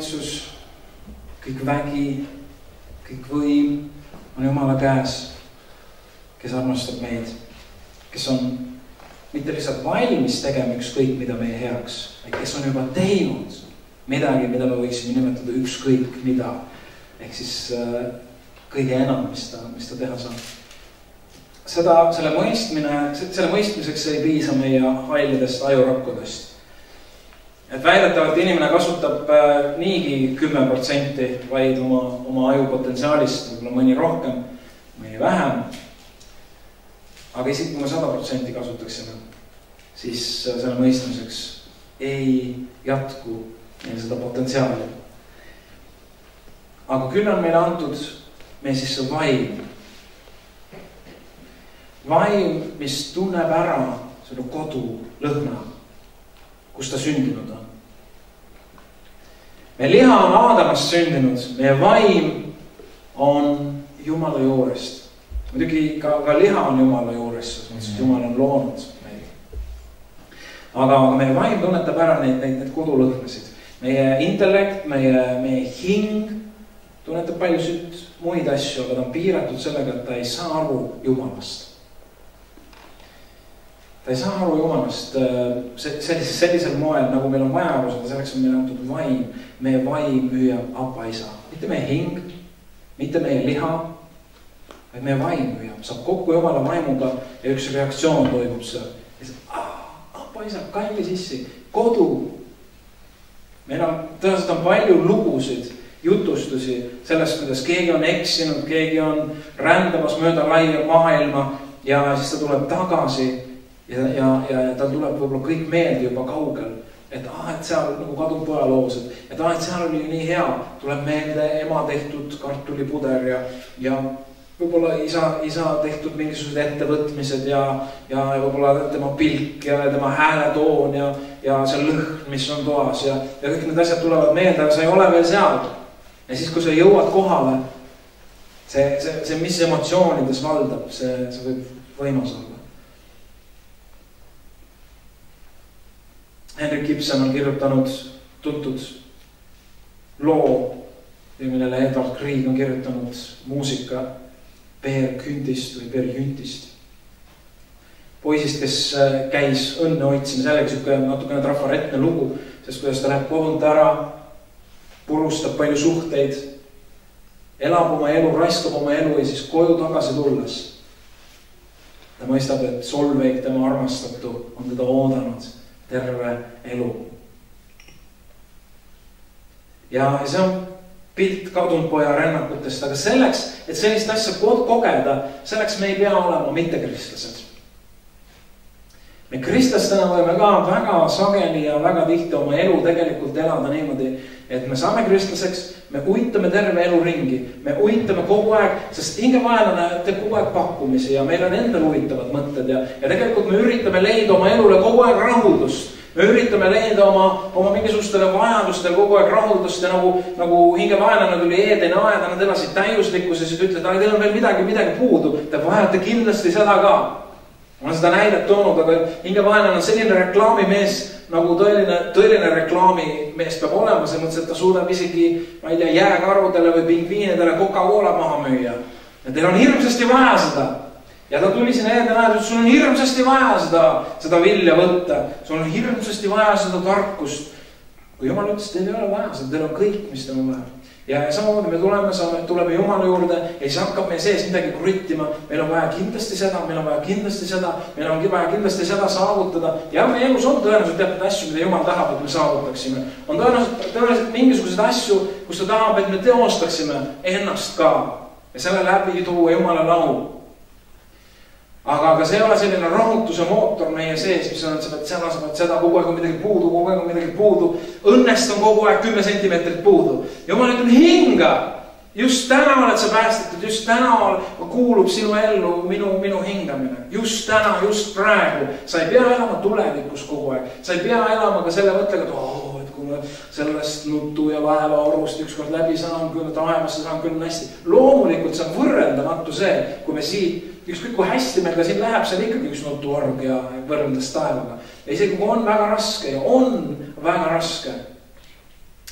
valitsus, kõik vägi, kõik võim on Jumala käes, kes armastab meid, kes on mitte lihtsalt valmis tegema ükskõik mida meie heaks, vaid kes on juba teinud midagi, mida me võiksime nimetada ükskõik mida. ehk siis äh, kõige enam, mis ta, mis ta teha saab. seda, selle mõistmine, selle mõistmiseks ei piisa meie hallidest ajurakkudest et väidetavalt inimene kasutab äh, niigi kümme protsenti vaid oma, oma aju potentsiaalist, võib-olla mõni rohkem, mõni vähem. aga isegi kui me sada protsenti kasutaksime, siis äh, selle mõistmiseks ei jätku meil seda potentsiaali. aga küll on meile antud meie sisse vaim. vaim, mis tunneb ära selle kodu lõhna kus ta sündinud on. Meie liha on Aadamast sündinud, meie vaim on Jumala juurest. muidugi ka, ka liha on Jumala juures, selles mõttes, et Jumal on loonud meid. aga, aga meie vaim tunnetab ära neid, neid, neid kodulõhnasid. meie intellekt, meie, meie hing tunnetab paljusid muid asju, aga ta on piiratud sellega, et ta ei saa aru Jumalast ta ei saa aru Jumalast äh, sellisel, sellisel moel, nagu meil on vaja aru saada, selleks on meile antud vaim. meie vaim hüüab Abba isa, mitte meie hing, mitte meie liha, vaid meie vaim hüüab, saab kokku Jumala vaimuga ja üks reaktsioon toimub seal. Abba isa, kallis issi, kodu. meil on, tõenäoliselt on palju lugusid jutustusi sellest, kuidas keegi on eksinud, keegi on rändamas mööda laia maailma ja siis ta tuleb tagasi ja, ja, ja, tal tuleb võib-olla kõik meelde juba kaugel. et ah, et seal nagu kadunud poja loos, et, et ah, et seal oli nii hea, tuleb meelde ema tehtud kartulipuder ja, ja võib-olla isa, isa tehtud mingisugused ettevõtmised ja, ja võib-olla tema pilk ja tema hääletoon ja, ja see lõhn, mis on toas ja, ja kõik need asjad tulevad meelde, aga sa ei ole veel seal. ja siis, kui sa jõuad kohale, see, see, see, mis emotsioonides valdab, see, see võib võimas olla. Henrik Ibsen on kirjutanud tuntud loo, millele Edward Grieg on kirjutanud muusika Peer Kündist või Peer Jüntist. poisist, kes äh, käis õnne otsimas, jällegi sihuke natukene trafaretne lugu, sest kuidas ta läheb kodunt ära, purustab palju suhteid, elab oma elu, raiskab oma elu ja siis koju tagasi tulles ta mõistab, et Solveig, tema armastatu, on teda oodanud terve elu. ja see on pilt kadunud poja rännakutest, aga selleks, et sellist asja kogeda, selleks me ei pea olema mittekristlased. me kristlastena võime ka väga sageli ja väga tihti oma elu tegelikult elada niimoodi, et me saame kristlaseks, me uitame terve elu ringi, me uitame kogu aeg, sest hingevaenlane teeb kogu aeg pakkumisi ja meil on endal huvitavad mõtted ja, ja tegelikult me üritame leida oma elule kogu aeg rahuldust me üritame leida oma, oma mingisugustele vajadustele kogu aeg rahuldust ja nagu, nagu hingevaenlane tuli Eedeni aeda, nad elasid täiuslikkuses ja ta ütles, et teil on veel midagi, midagi puudu, te vajate kindlasti seda ka. ma olen seda näidet toonud, aga hingevaenlane on selline reklaamimees nagu tõeline, tõeline reklaamimees peab olema, selles mõttes, et ta suudab isegi, ma ei tea, jääkarudele või pingviinidele Coca-Cola maha müüa. ja teil on hirmsasti vaja seda ja ta tuli sinna ette, näed, et sul on hirmsasti vaja seda, seda vilja võtta, sul on hirmsasti vaja seda tarkust. kui jumal ütles, teil ei ole vaja seda, teil on kõik, mis teil on vaja. Ja samamoodi me tuleme, saame, tuleme Jumala juurde ja siis hakkab meie sees midagi kruttima. meil on vaja kindlasti seda, meil on vaja kindlasti seda, meil on vaja kindlasti seda saavutada. ja meie elus on tõenäoliselt teatud asju, mida Jumal tahab, et me saavutaksime. on tõenäoliselt, tõenäoliselt mingisuguseid asju, kus ta tahab, et me teostaksime ennast ka ja selle läbi tuua Jumalale au aga, aga see ei ole selline rahutuse mootor meie sees, mis on, et sa pead seda, sa pead seda, kogu aeg on midagi puudu, kogu aeg on midagi puudu. õnnest on kogu aeg kümme sentimeetrit puudu. jumal ütleb, hinga. just täna oled sa päästetud, just täna kuulub sinu ellu minu, minu hingamine. just täna, just praegu. sa ei pea elama tulevikus kogu aeg, sa ei pea elama ka selle mõttega, et oo oh,, et kui ma sellest nutu ja vaevaorust ükskord läbi saan, kui ma taevasse saan, küll on hästi. loomulikult see on võrreldamatu see, kui me siit ükskõik kui hästi meil ka siin läheb, see on ikkagi üks nutuorg ja võrreldes taevaga. ja isegi kui on väga raske ja on väga raske.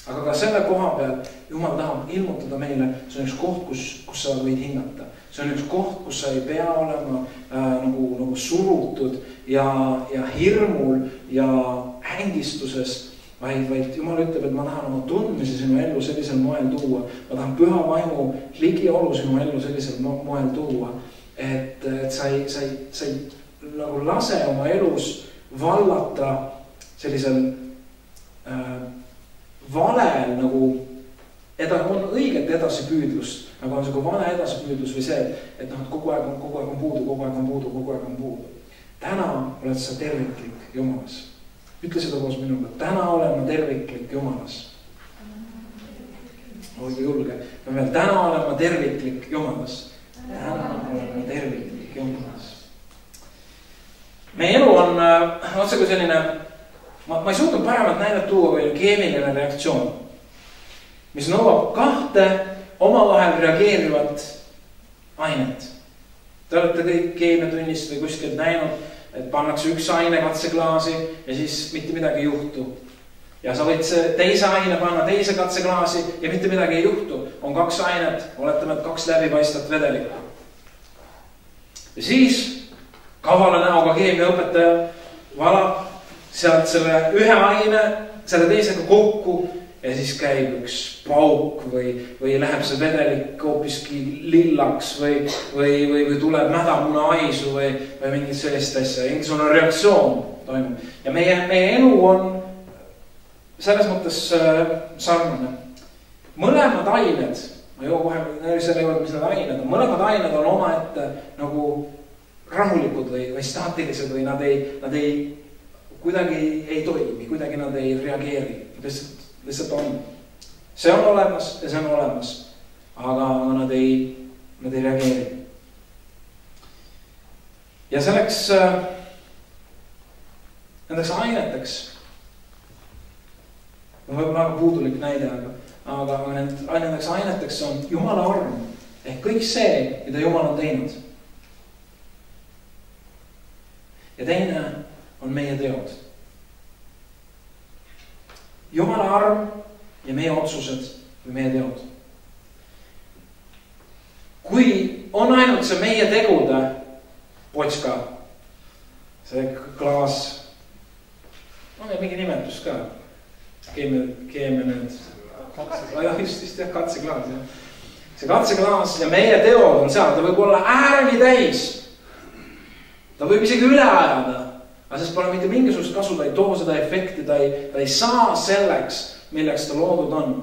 aga ka selle koha peal Jumal tahab ilmutada meile, see on üks koht, kus, kus sa võid hinnata. see on üks koht, kus sa ei pea olema äh, nagu, nagu surutud ja, ja hirmul ja ängistuses vaid, vaid Jumal ütleb, et ma tahan oma tundmisi sinu ellu sellisel moel tuua. ma tahan püha vaimu ligiolu sinu ellu sellisel moel tuua. Et, et sa ei, sa ei, sa ei nagu lase oma elus vallata sellisel äh, valel nagu eda-, on õiget edasipüüdlust, aga on sihuke vale edasipüüdlus või see, et, et noh, et kogu aeg on, kogu aeg on puudu, kogu aeg on puudu, kogu aeg on puudu. täna oled sa terviklik Jumalas. ütle seda koos minuga, täna olen ma terviklik Jumalas. olge julge, ma veel, täna olen ma terviklik Jumalas. Täna olen ma terviklik Jumalas. meie elu on äh, otsekui selline ma, ma ei suutnud paremat näidet tuua kui keemiline reaktsioon, mis nõuab kahte omavahel reageerivat ainet. Te olete kõik keemiatunnist või kuskilt näinud, et pannakse üks aine katseklaasi ja siis mitte midagi ei juhtu. Ja sa võid teise aine panna teise katseklaasi ja mitte midagi ei juhtu. on kaks ainet, oletame, et kaks läbipaistvat vedelikku. ja siis kavala näoga keemiaõpetaja valab sealt selle ühe aine selle teisega kokku ja siis käib üks pauk või, või läheb see vedelik hoopiski lillaks või, või, või, või tuleb mädamuna-haisu või, või mingit sellist asja, mingisugune reaktsioon toimub. ja meie, meie elu on selles mõttes äh, sarnane. mõlemad ained, ma jõuan kohe selle juurde, mis need ained on, mõlemad ained on omaette nagu rahulikud või, või staatilised või nad ei, nad ei kuidagi ei toimi, kuidagi nad ei reageeri, lihtsalt, lihtsalt on. see on olemas ja see on olemas, aga, nad ei, nad ei reageeri. ja selleks äh,, nendeks aineteks, võib-olla väga puudulik näide, aga, aga, need, nendeks aineteks on jumala arm ehk kõik see, mida jumal on teinud. ja teine on meie teod. jumala arm ja meie otsused või meie teod. kui on ainult see meie tegude potska, see klaas, on mingi nimetus ka, keemia, keemia need, jah, just, just jah, katseklaas jah. see katseklaas ja meie teod on seal, ta võib olla ääreni täis ta võib isegi üle ajada, aga sest pole mitte mingisugust kasu, ta ei too seda efekti, ta ei, ta ei saa selleks, milleks ta loodud on.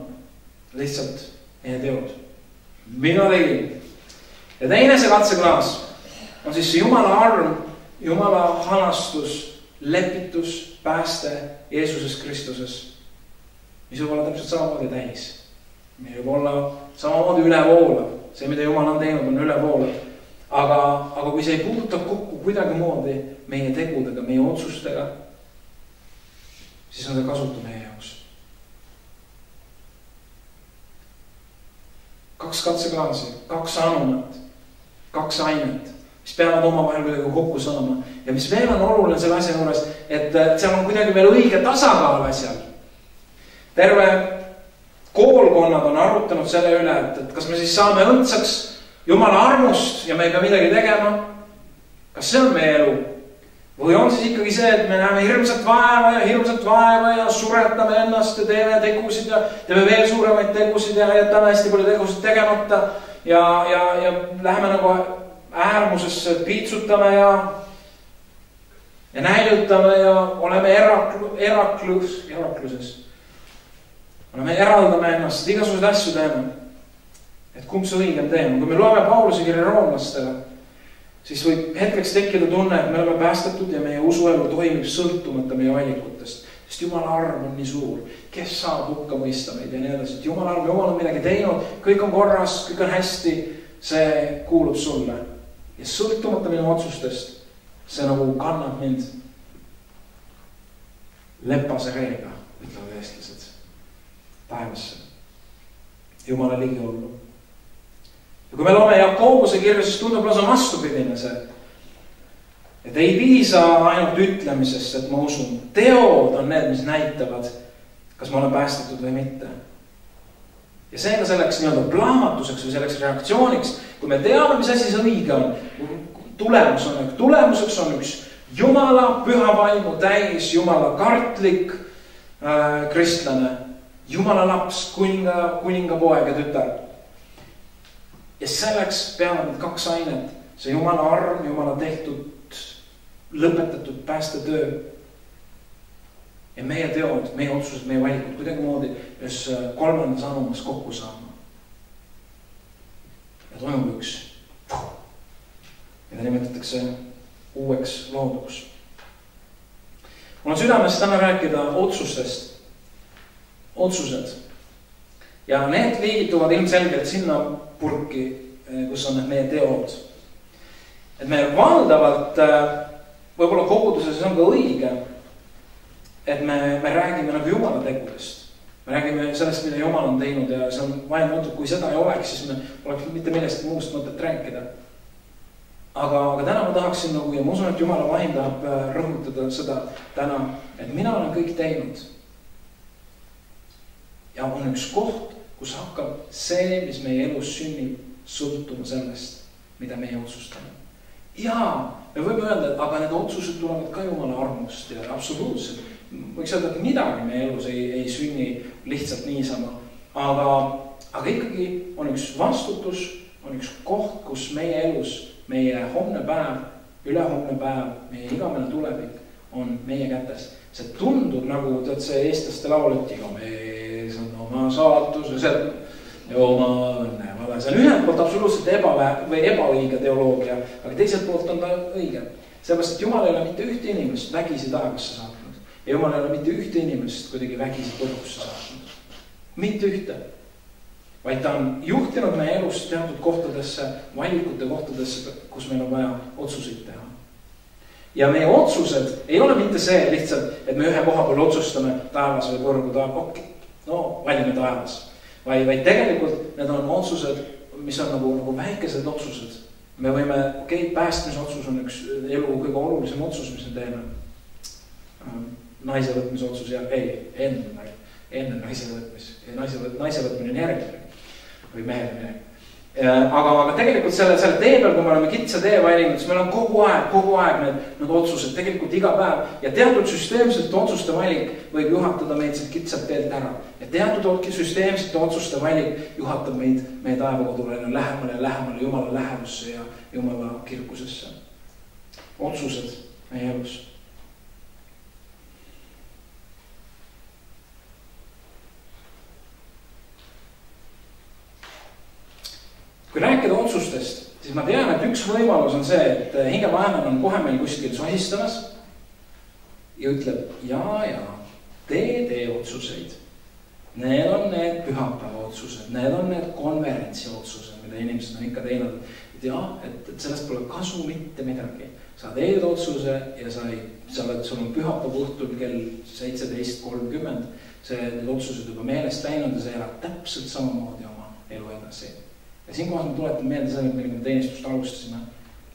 lihtsalt meie teod. mina tegin. ja teine see katseklaas on siis see jumala arm, jumala hanastus, lepitus, pääste Jeesuses Kristuses. Mis võib olla täpselt samamoodi täis. meil võib olla samamoodi ülevoolav, see, mida Jumal on teinud, on ülevoolav aga, aga kui see ei puuduta kokku kuidagimoodi meie tegudega, meie otsustega, siis on see kasutu meie jaoks. kaks katseklaasi, kaks anumat, kaks ainet, mis peavad omavahel kuidagi kokku saama ja mis veel on oluline selle asja juures, et seal on kuidagi veel õige tasakaal asjal. Terve koolkonnad on arutanud selle üle, et, et kas me siis saame õndsaks jumala armust ja me ei pea midagi tegema. kas see on meie elu? või on siis ikkagi see, et me näeme hirmsat vaeva ja hirmsat vaeva ja suretame ennast ja teeme tegusid ja teeme veel suuremaid tegusid ja jätame hästi palju tegusid tegemata. ja, ja, ja läheme nagu äärmusesse, piitsutame ja, ja näljutame ja oleme eraklu-, eraklus, erakluses. Oleme, eraldame ennast, igasuguseid asju teeme et kumb see õigem tee on, kui me loeme Pauluse kirja roomlastele, siis võib hetkeks tekkida tunne, et me oleme päästetud ja meie usuelu toimib sõltumata meie valikutest. sest jumala arm on nii suur, kes saab hukka mõista meid ja nii edasi, et jumala arm, jumal on midagi teinud, kõik on korras, kõik on hästi. see kuulub sulle. Ja sõltumata minu otsustest, see nagu kannab mind lepase reega, ütlevad eestlased, taevasse, jumala ligiollu ja kui me loeme Jakobuse kirja, siis tundub lausa vastupidine see. et ei piisa ainult ütlemisest, et ma usun, teod on need, mis näitavad, kas ma olen päästetud või mitte. ja seega selleks nii-öelda plahmatuseks või selleks reaktsiooniks, kui me teame, mis asi see õige on, tulemus on, tulemuseks on üks. Jumala püha vaimu täis, jumala kartlik äh, kristlane, jumala laps, kuninga, kuningapoeg ja tütar. ja selleks peavad need kaks ainet, see jumala arm, jumala tehtud, lõpetatud päästetöö ja meie teod, meie otsused, meie valikud kuidagimoodi ühes äh, kolmandas anumas kokku saama. ja toimub üks, mida nimetatakse uueks looduks. mul on südames täna rääkida otsustest, otsused. ja need liigituvad ilmselgelt sinna purki, eh, kus on need meie teod. et me valdavalt, eh, võib-olla koguduses on ka õige, et me, me räägime nagu jumala tegudest me räägime sellest, mida jumal on teinud ja see on vaieldamatult, kui seda ei oleks, siis me oleks mitte millestki muust mõtet rääkida aga, aga täna ma tahaksin nagu ja ma usun, et jumala vaim tahab äh, rõhutada seda täna, et mina olen kõik teinud. Ja on üks koht, kus hakkab see, mis meie elus sünnib, sõltuma sellest, mida meie otsustame. ja me võime öelda, et aga need otsused tulevad ka jumala armust ja absoluutselt. võiks öelda, et midagi meie elus ei, ei sünni lihtsalt niisama, aga, aga ikkagi on üks vastutus, on üks koht, kus meie elus meie homne päev, ülehomne päev, meie igavene tulevik on meie kätes. see tundub nagu tead see eestlaste laul, et iga mees on oma saatuses ja oma õnne vale. see on ühelt poolt absoluutselt ebaväär- või ebaõige teoloogia, aga teiselt poolt on ta õige. sellepärast, et Jumal ei ole mitte ühte inimest vägisi taevasse saatnud ja Jumal ei ole mitte ühte inimest kuidagi vägisi põrgusse saatnud. mitte ühte vaid ta on juhtinud meie elust teatud kohtadesse, valikute kohtadesse, kus meil on vaja otsuseid teha. ja meie otsused ei ole mitte see lihtsalt, et me ühe koha peal otsustame taevas või põrgu taev, okei okay., no valime taevas. vaid, vaid tegelikult need on otsused, mis on nagu, nagu väikesed otsused. me võime, okei okay,, päästmise otsus on üks elu kõige olulisem otsus, mis me teeme. naise võtmise otsus ja ei, enne, enne naise võtmis, naise, naise võtmine on järgmine või mehele minek. Aga, aga tegelikult selle, selle tee peal, kui me oleme kitsa tee valinud, siis meil on kogu aeg, kogu aeg need, need otsused tegelikult iga päev. ja teatud süsteemsete otsuste valik võib juhatada meid sealt kitsalt teelt ära. ja teatud süsteemsete otsuste valik juhatab meid meie taevakodule lähemale ja lähemale Jumala lähedusse ja Jumala kirkusesse. otsused meie elus kui rääkida otsustest, siis ma tean, et üks võimalus on see, et hingevaenlane on kohe meil kuskil sosistamas ja ütleb ja, ja tee, tee otsuseid. Need on need pühapäeva otsused, need on need konverentsi otsused, mida inimesed on ikka teinud. et jah, et, et sellest pole kasu mitte midagi. sa teed otsuse ja sa ei, sa oled, sul on pühapäeva õhtul kell seitseteist kolmkümmend, see, need otsused juba meelest läinud ja sa elad täpselt samamoodi oma elu edasi ja siinkohal ma tuletan meelde selle, millega me teenistust alustasime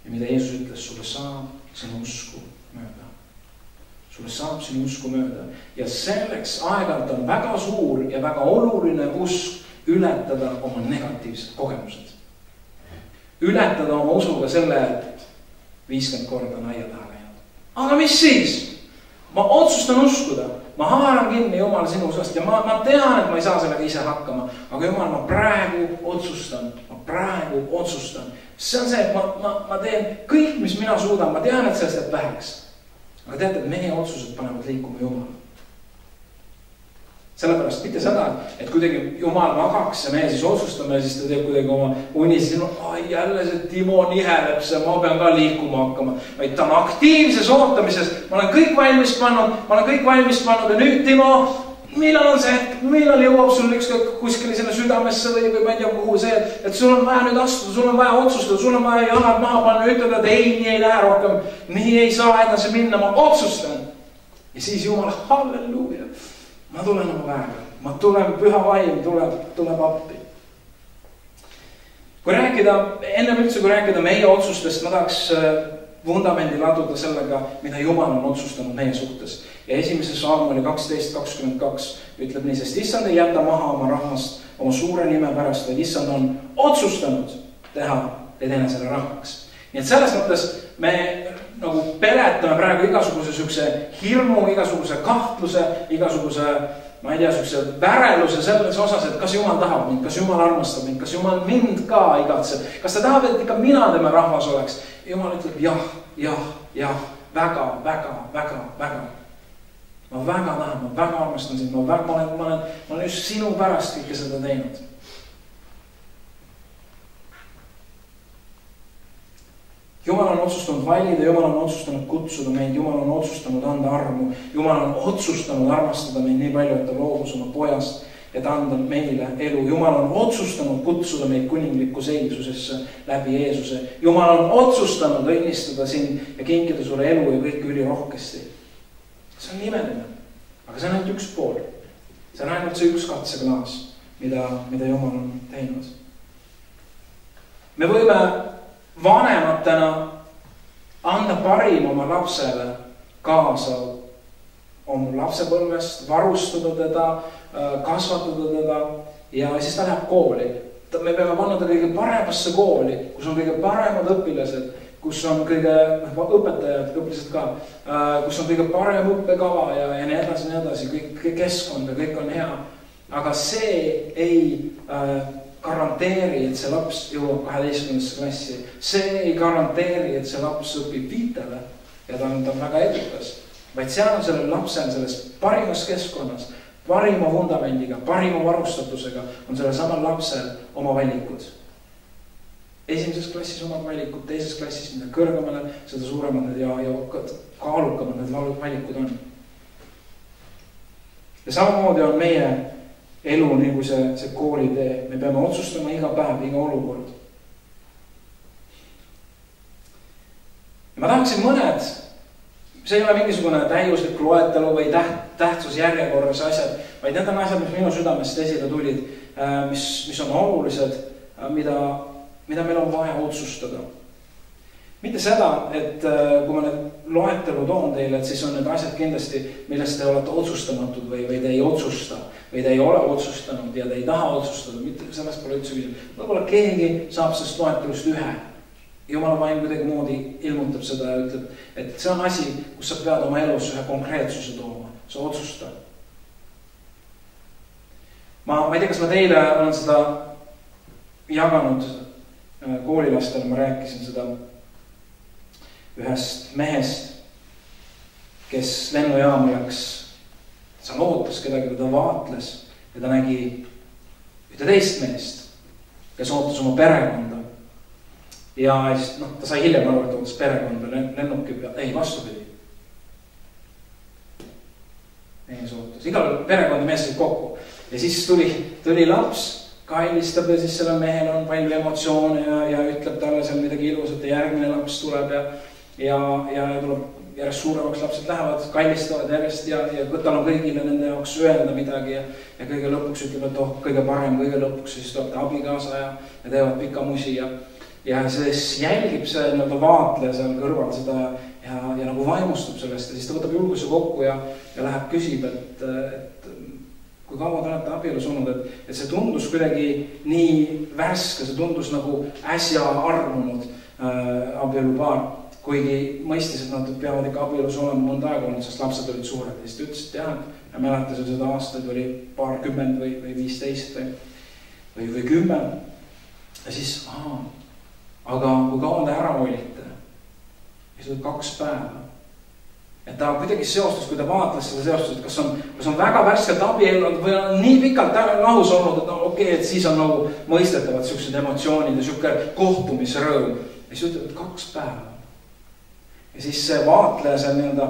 ja mida Jeesus ütles, sulle saab sinu usku mööda. sulle saab sinu usku mööda ja selleks aeg-ajalt on väga suur ja väga oluline usk ületada oma negatiivsed kogemused. ületada oma usuga selle, et viiskümmend korda on aia taha läinud. aga mis siis? ma otsustan uskuda ma haaran kinni Jumal sinu osast ja ma, ma tean, et ma ei saa sellega ise hakkama, aga Jumal, ma praegu otsustan, ma praegu otsustan. see on see, et ma, ma, ma teen kõik, mis mina suudan, ma tean, et sellest jääb väheks. aga teate, meie otsused panevad liikuma Jumal sellepärast mitte seda, et kuidagi jumal magaks ja me siis otsustame siis ta teeb kuidagi oma unis, ai jälle see Timo niheleb see, ma pean ka liikuma hakkama. vaid ta on aktiivses ootamises, ma olen kõik valmis pannud, ma olen kõik valmis pannud ja nüüd Timo, millal on see hetk, millal jõuab sul ükskord kuskile sinna südamesse või, või ma ei tea, kuhu see, et sul on vaja nüüd astuda, sul on vaja otsustada, sul on vaja jalad maha panna ja ütelda, et ei, nii ei lähe rohkem, nii ei saa edasi minna, ma otsustan. ja siis jumal, halleluuja ma tulen oma väega, ma tulen, püha vaim tuleb, tuleb appi. kui rääkida, ennem üldse, kui rääkida meie otsustest, ma tahaks äh, vundamendi laduda sellega, mida Jumal on otsustanud meie suhtes. ja esimeses saamuli kaksteist kakskümmend kaks ütleb nii, sest issand ei jäta maha oma rahvast oma suure nime pärast, vaid issand on otsustanud teha teid enesele rahvaks. nii et selles mõttes me nagu peletame praegu igasuguse siukse hirmu, igasuguse kahtluse, igasuguse ma ei tea, siukse väreluse selles osas, et kas jumal tahab mind, kas jumal armastab mind, kas jumal mind ka igatseb. kas ta tahab, et ikka mina tema rahvas oleks. jumal ütleb jah, jah, jah, väga, väga, väga, väga. ma väga tahan, ma väga armastan sind, ma väga, ma olen, ma olen, ma olen just sinu pärast kõike seda teinud jumal on otsustanud valida, jumal on otsustanud kutsuda meid, jumal on otsustanud anda armu. jumal on otsustanud armastada meid nii palju, et ta loobus oma pojast, et anda meile elu. jumal on otsustanud kutsuda meid kuninglikku seisusesse läbi Jeesuse. jumal on otsustanud õnnistada sind ja kinkida sulle elu ja kõike ülirohkesti. see on imeline, aga see on ainult üks pool. see on ainult see üks katseklaas, mida, mida Jumal on teinud. me võime vanematena anda parim oma lapsele kaasa oma lapsepõlvest, varustada teda, äh, kasvatada teda ja siis ta läheb kooli. me peame panna ta kõige paremasse kooli, kus on kõige paremad õpilased, kus on kõige, noh õpetajad, õpilased ka, äh, kus on kõige parem õppekava ja, ja nii edasi, nii edasi, kõik keskkond ja kõik on hea. aga see ei äh, garanteeri, et see laps jõuab kaheteistkümnendasse klassi. see ei garanteeri, et see laps õpib viitele ja ta on, ta on väga edukas. vaid seal on sellel lapsel selles parimas keskkonnas, parima vundamendiga, parima varustatusega on sellel samal lapsel oma valikud. esimeses klassis omad valikud, teises klassis, mida kõrgemale, seda suuremad need ja, ja kaalukamad need valikud on. ja samamoodi on meie elu nagu see, see koolitee, me peame otsustama iga päev, iga olukord. ma tahaksin mõned, see ei ole mingisugune täiuslik loetelu või täht, tähtsusjärjekorras asjad, vaid need on asjad, mis minu südamest esile tulid, äh, mis, mis on olulised, äh, mida, mida meil on vaja otsustada. Mitte seda, et äh, kui ma need loetelu toon teile, et siis on need asjad kindlasti, milles te olete otsustamatud või, või te ei otsusta või te ei ole otsustanud ja te ei taha otsustada, mitte sellest pole üldse küsimus. võib-olla keegi saab sellest loetelust ühe. jumala vaim kuidagimoodi ilmutab seda ja ütleb, et see on asi, kus sa pead oma elus ühe konkreetsuse tooma, sa otsusta. ma, ma ei tea, kas ma teile olen seda jaganud äh, koolilastele, ma rääkisin seda ühest mehest, kes lennujaama läks, seal ootas kedagi, ta vaatles ja ta nägi ühte teist meest, kes ootas oma perekonda. ja siis noh, ta sai hiljem aru, et ootas perekonda lennuki peal, ei vastupidi. mees ootas, igal ja mees said kokku ja siis tuli, tuli laps kallistab ja siis sellel mehel on palju emotsioone ja, ja ütleb talle seal midagi ilusat ja järgmine laps tuleb ja ja, ja tuleb järjest suuremaks, lapsed lähevad, kallistavad järjest ja, ja tal on kõigile nende jaoks öelda midagi ja, ja kõige lõpuks ütleb, et oh, kõige parem, kõige lõpuks siis tuleb abikaasa ja, ja teevad pika musi ja, ja siis jälgib see nii-öelda vaatleja seal kõrval seda ja, ja nagu vaimustub sellest ja siis ta võtab julguse kokku ja, ja läheb, küsib, et, et kui kaua te olete abielus olnud, et, et see tundus kuidagi nii värske, see tundus nagu äsja armunud äh, abielupaar kuigi mõistis, et nad peavad ikka abielus olema mõnda aega olnud, sest lapsed olid suured ja siis ta ütles, et jah, ma mäletasin seda aastaid oli paarkümmend või, või viisteist või, või, või kümme. ja siis, aga kui kaua te ära olite? siis oli kaks päeva. et ta kuidagi seostas, kui ta vaatles seda seostust, et kas on, kas on väga värskelt abiellunud või on nii pikalt lahus olnud, et no okei okay,, et siis on nagu mõistetavad siuksed emotsioonid ja sihuke kohtumisrõõm. ja siis ütleb, et kaks päeva ja siis see vaatleja seal nii-öelda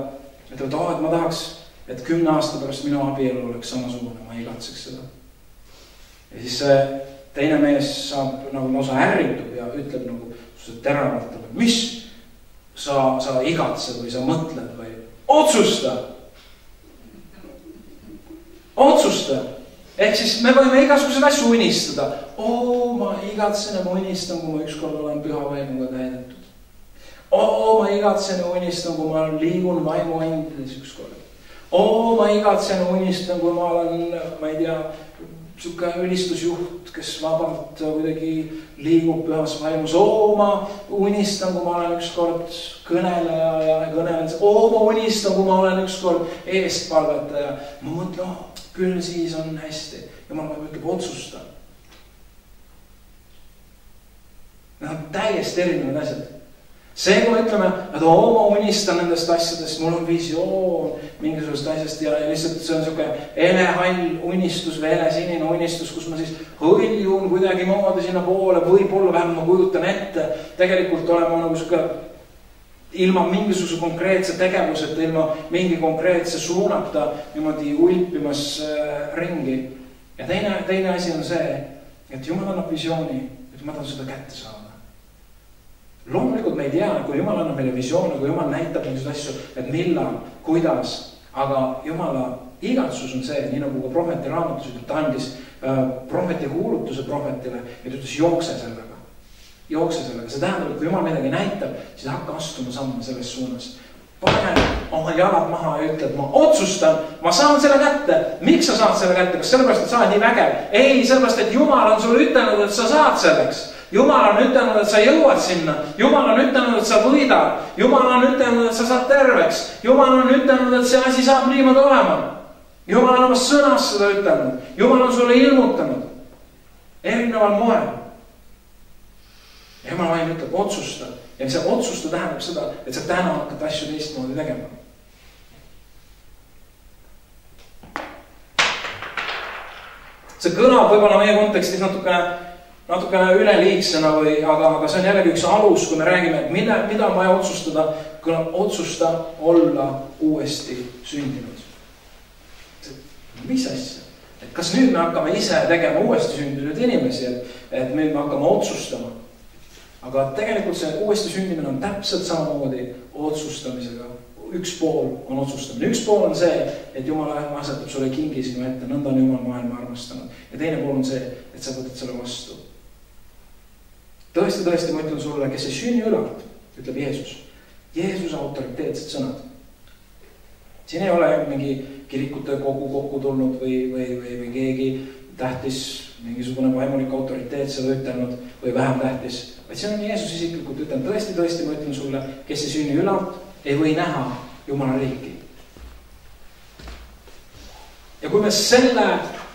ütleb, et aa, et ma tahaks, et kümne aasta pärast minu abielu oleks samasugune, ma igatseks seda. ja siis see teine mees saab nagu lausa ärritub ja ütleb nagu teravalt, mis sa, sa igatsed või sa mõtled või otsusta. otsusta, ehk siis me võime igasuguseid asju unistada. oo, ma igatsen ja ma unistan, kui ma ükskord olen püha vaimuga täidetud oo, ma igatsen ja unistan, kui ma liigun vaimu endides ükskord. oo, ma igatsen ja unistan, kui ma olen, ma ei tea, sihuke ülistusjuht, kes vabalt kuidagi liigub pühas vaimus. oo, ma unistan, kui ma olen ükskord kõneleja ja kõnelen. oo, ma unistan, kui ma olen ükskord eestpalvetaja. ma mõtlen, oh, küll siis on hästi. jumal ütleb, otsusta. Need on täiesti erinevad asjad see, kui me ütleme, et oo, ma unistan nendest asjadest, mul on visioon mingisugusest asjast ja lihtsalt see on sihuke helehall unistus või helesinine unistus, kus ma siis hõljun kuidagimoodi sinnapoole, võib-olla vähemalt ma kujutan ette. tegelikult olen ma nagu sihuke ilma mingisuguse konkreetse tegevuseta, ilma mingi konkreetse suunata niimoodi ulpimas äh, ringi. ja teine, teine asi on see, et jumal annab visiooni, et ma tahan seda kätte saada loomulikult me ei tea, kui jumal annab meile visioone, kui jumal näitab mingisuguseid asju, et millal, kuidas, aga jumala igatsus on see, nii nagu ka prohveti raamatus ütleb, ta andis äh, prohveti kuulutuse prohvetile ja ta ütles jookse sellega. jookse sellega, see tähendab, et kui jumal midagi näitab, siis hakka astuma samme selles suunas. pane oma jalad maha ja ütle, et ma otsustan, ma saan selle kätte. miks sa saad selle kätte, kas sellepärast, et sa oled nii vägev? ei, sellepärast, et jumal on sulle ütelnud, et sa saad selleks jumal on ütelnud, et sa jõuad sinna, jumal on ütelnud, et sa võidad, jumal on ütelnud, et sa saad terveks, jumal on ütelnud, et see asi saab niimoodi olema. jumal on oma sõnas seda ütelnud, jumal on sulle ilmutanud. Erineval moel. jumala vaim ütleb, otsusta. Ja see otsusta tähendab seda, et sa täna hakkad asju teistmoodi tegema. See kõlab võib-olla meie kontekstis natukene natukene üleliigsena või, aga, aga see on jällegi üks alus, kui me räägime, et mida, mida on vaja otsustada, kõlab otsusta olla uuesti sündinud. mis asja, et kas nüüd me hakkame ise tegema uuesti sündinud inimesi, et, et nüüd me hakkame otsustama. aga tegelikult see uuesti sündimine on täpselt samamoodi otsustamisega üks pool on otsustamine, üks pool on see, et jumal asetab sulle kingi sinu ette, nõnda on jumal maailma armastanud. ja teine pool on see, et sa võtad selle vastu tõesti, tõesti, ma ütlen sulle, kes ei sünni ülalt, ütleb Jeesus. Jeesuse autoriteetsed sõnad. siin ei ole mingi kirikute kogu kokku tulnud või, või, või, või keegi tähtis, mingisugune vaimulik autoriteet seda ütelnud või vähem tähtis, vaid see on Jeesus isiklikult ütelnud, tõesti, tõesti, ma ütlen sulle, kes ei sünni ülalt, ei või näha Jumala riiki. ja kui me selle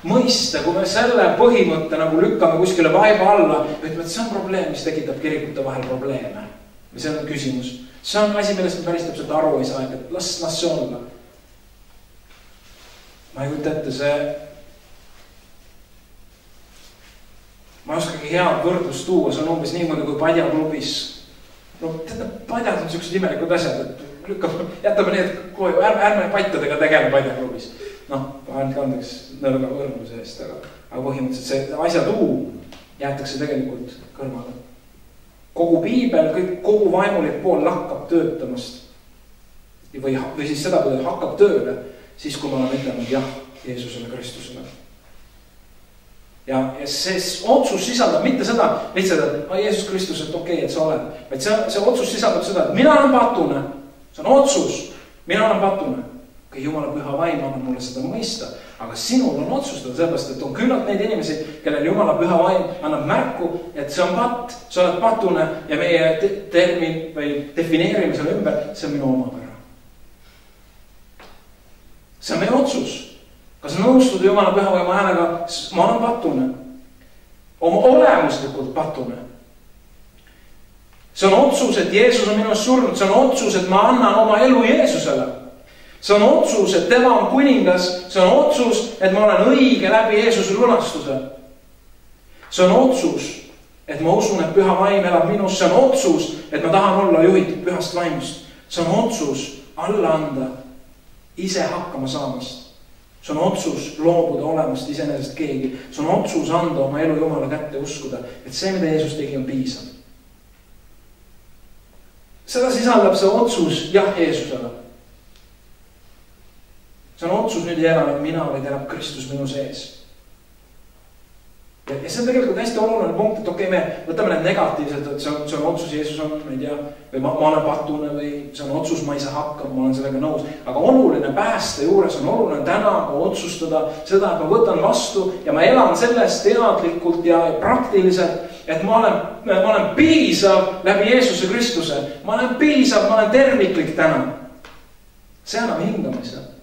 mõista, kui me selle põhimõtte nagu lükkame kuskile vaiba alla, ütleme, et see on probleem, mis tekitab kirikute vahel probleeme. või see on küsimus, see on asi, millest me päris täpselt aru ei saa, et las, las see olla. ma ei kujuta ette, see. ma ei oskagi head võrdlust tuua, see on umbes niimoodi kui padjaklubis. no teate, padjad on siuksed imelikud asjad, et lükkame, jätame need koju, ärme, ärme pattadega tegele padjaklubis noh, andke andeks nõrga võrdluse eest, aga, aga põhimõtteliselt see asja tuum jäetakse tegelikult kõrvale. kogu piibel, kõik, kogu vaimulik pool lakkab töötamast. või, või siis seda, kui ta hakkab tööle, siis kui me oleme ütelnud jah Jeesusele Kristusele. ja, ja see otsus sisaldab mitte seda lihtsalt, et ah, Jeesus Kristus, et okei okay,, et sa oled, vaid see, see otsus sisaldab seda, et mina olen patune. see on otsus, mina olen patune ka jumala püha vaim annab mulle seda mõista, aga sinul on otsustada, sellepärast et on küllalt neid inimesi, kellel jumala püha vaim annab märku, et see on patt, sa oled patune ja meie te termin või defineerime selle ümber, see on minu omapära. see on meie otsus, kas nõustuda jumala püha vaimu häälega, ma olen patune, oma olemuslikult patune. See on otsus, et Jeesus on minu surnud, see on otsus, et ma annan oma elu Jeesusele see on otsus, et tema on kuningas, see on otsus, et ma olen õige läbi Jeesuse lunastuse. see on otsus, et ma usun, et püha vaim elab minus, see on otsus, et ma tahan olla juhitud pühast vaimust. see on otsus alla anda ise hakkama saamast. see on otsus loobuda olemast iseenesest keegi, see on otsus anda oma elu Jumala kätte, uskuda, et see, mida Jeesus tegi, on piisav. seda sisaldab see otsus jah Jeesusele see on otsus, nüüd ei ela enam mina, vaid elab Kristus minu sees. ja, see on tegelikult hästi oluline punkt, et okei okay,, me võtame need negatiivsed, et see on, see on otsus, Jeesus on, ma ei tea, või ma, ma olen patune või see on otsus, ma ei saa hakkama, ma olen sellega nõus. aga oluline pääste juures on oluline täna ka otsustada seda, et ma võtan vastu ja ma elan selles teadlikult ja praktiliselt, et ma olen, ma olen piisav läbi Jeesuse Kristuse, ma olen piisav, ma olen terviklik täna. see annab hingamise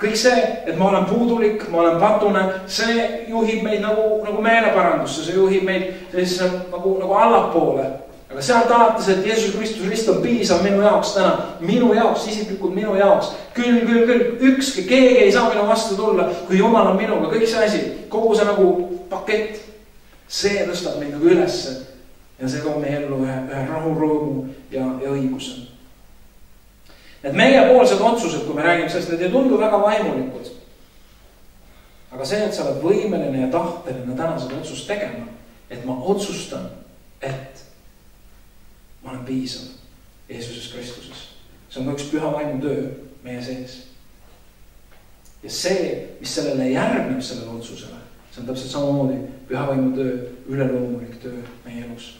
kõik see, et ma olen puudulik, ma olen patune, see juhib meid nagu, nagu meeleparandusse, see juhib meid sellisesse nagu, nagu allapoole. aga sealt alates, et Jeesus Kristus rist on piisav minu jaoks täna, minu jaoks, isiklikult minu jaoks. küll, küll, küll, ükski, keegi ei saa minu vastu tulla, kui Jumal on minuga, kõik see asi, kogu see nagu pakett. see tõstab meid nagu ülesse ja see toob meie ellu ühe, ühe rahu, rõõmu ja, ja õiguse Need meiepoolsed otsused, kui me räägime sellest, need ei tundu väga vaimulikud. aga see, et sa oled võimeline ja tahteline täna seda otsust tegema, et ma otsustan, et ma olen piisav Jeesuses Kristuses. see on ka üks püha vaimu töö meie sees. ja see, mis sellele järgneb, sellele otsusele, see on täpselt samamoodi püha vaimu töö, üleloomulik töö meie elus.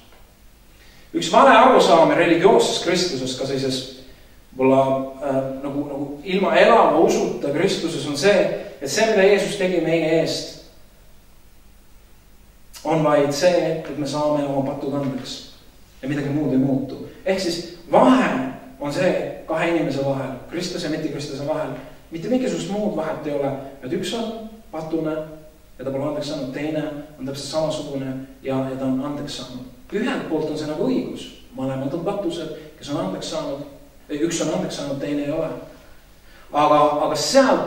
üks vale arusaam religioosses Kristuses, ka sellises võib-olla äh, nagu, nagu ilma elava usuta Kristuses on see, et see, mida Jeesus tegi meie eest, on vaid see, et me saame oma patud andeks ja midagi muud ei muutu. ehk siis vahe on see kahe inimese vahel, kristlase ja mittekristlase vahel, mitte mingisugust muud vahet ei ole, et üks on patune ja ta pole andeks saanud, teine on täpselt samasugune ja, ja ta on andeks saanud. ühelt poolt on see nagu õigus, mõlemad on patused, kes on andeks saanud üks on andeks saanud, teine ei ole. aga, aga seal,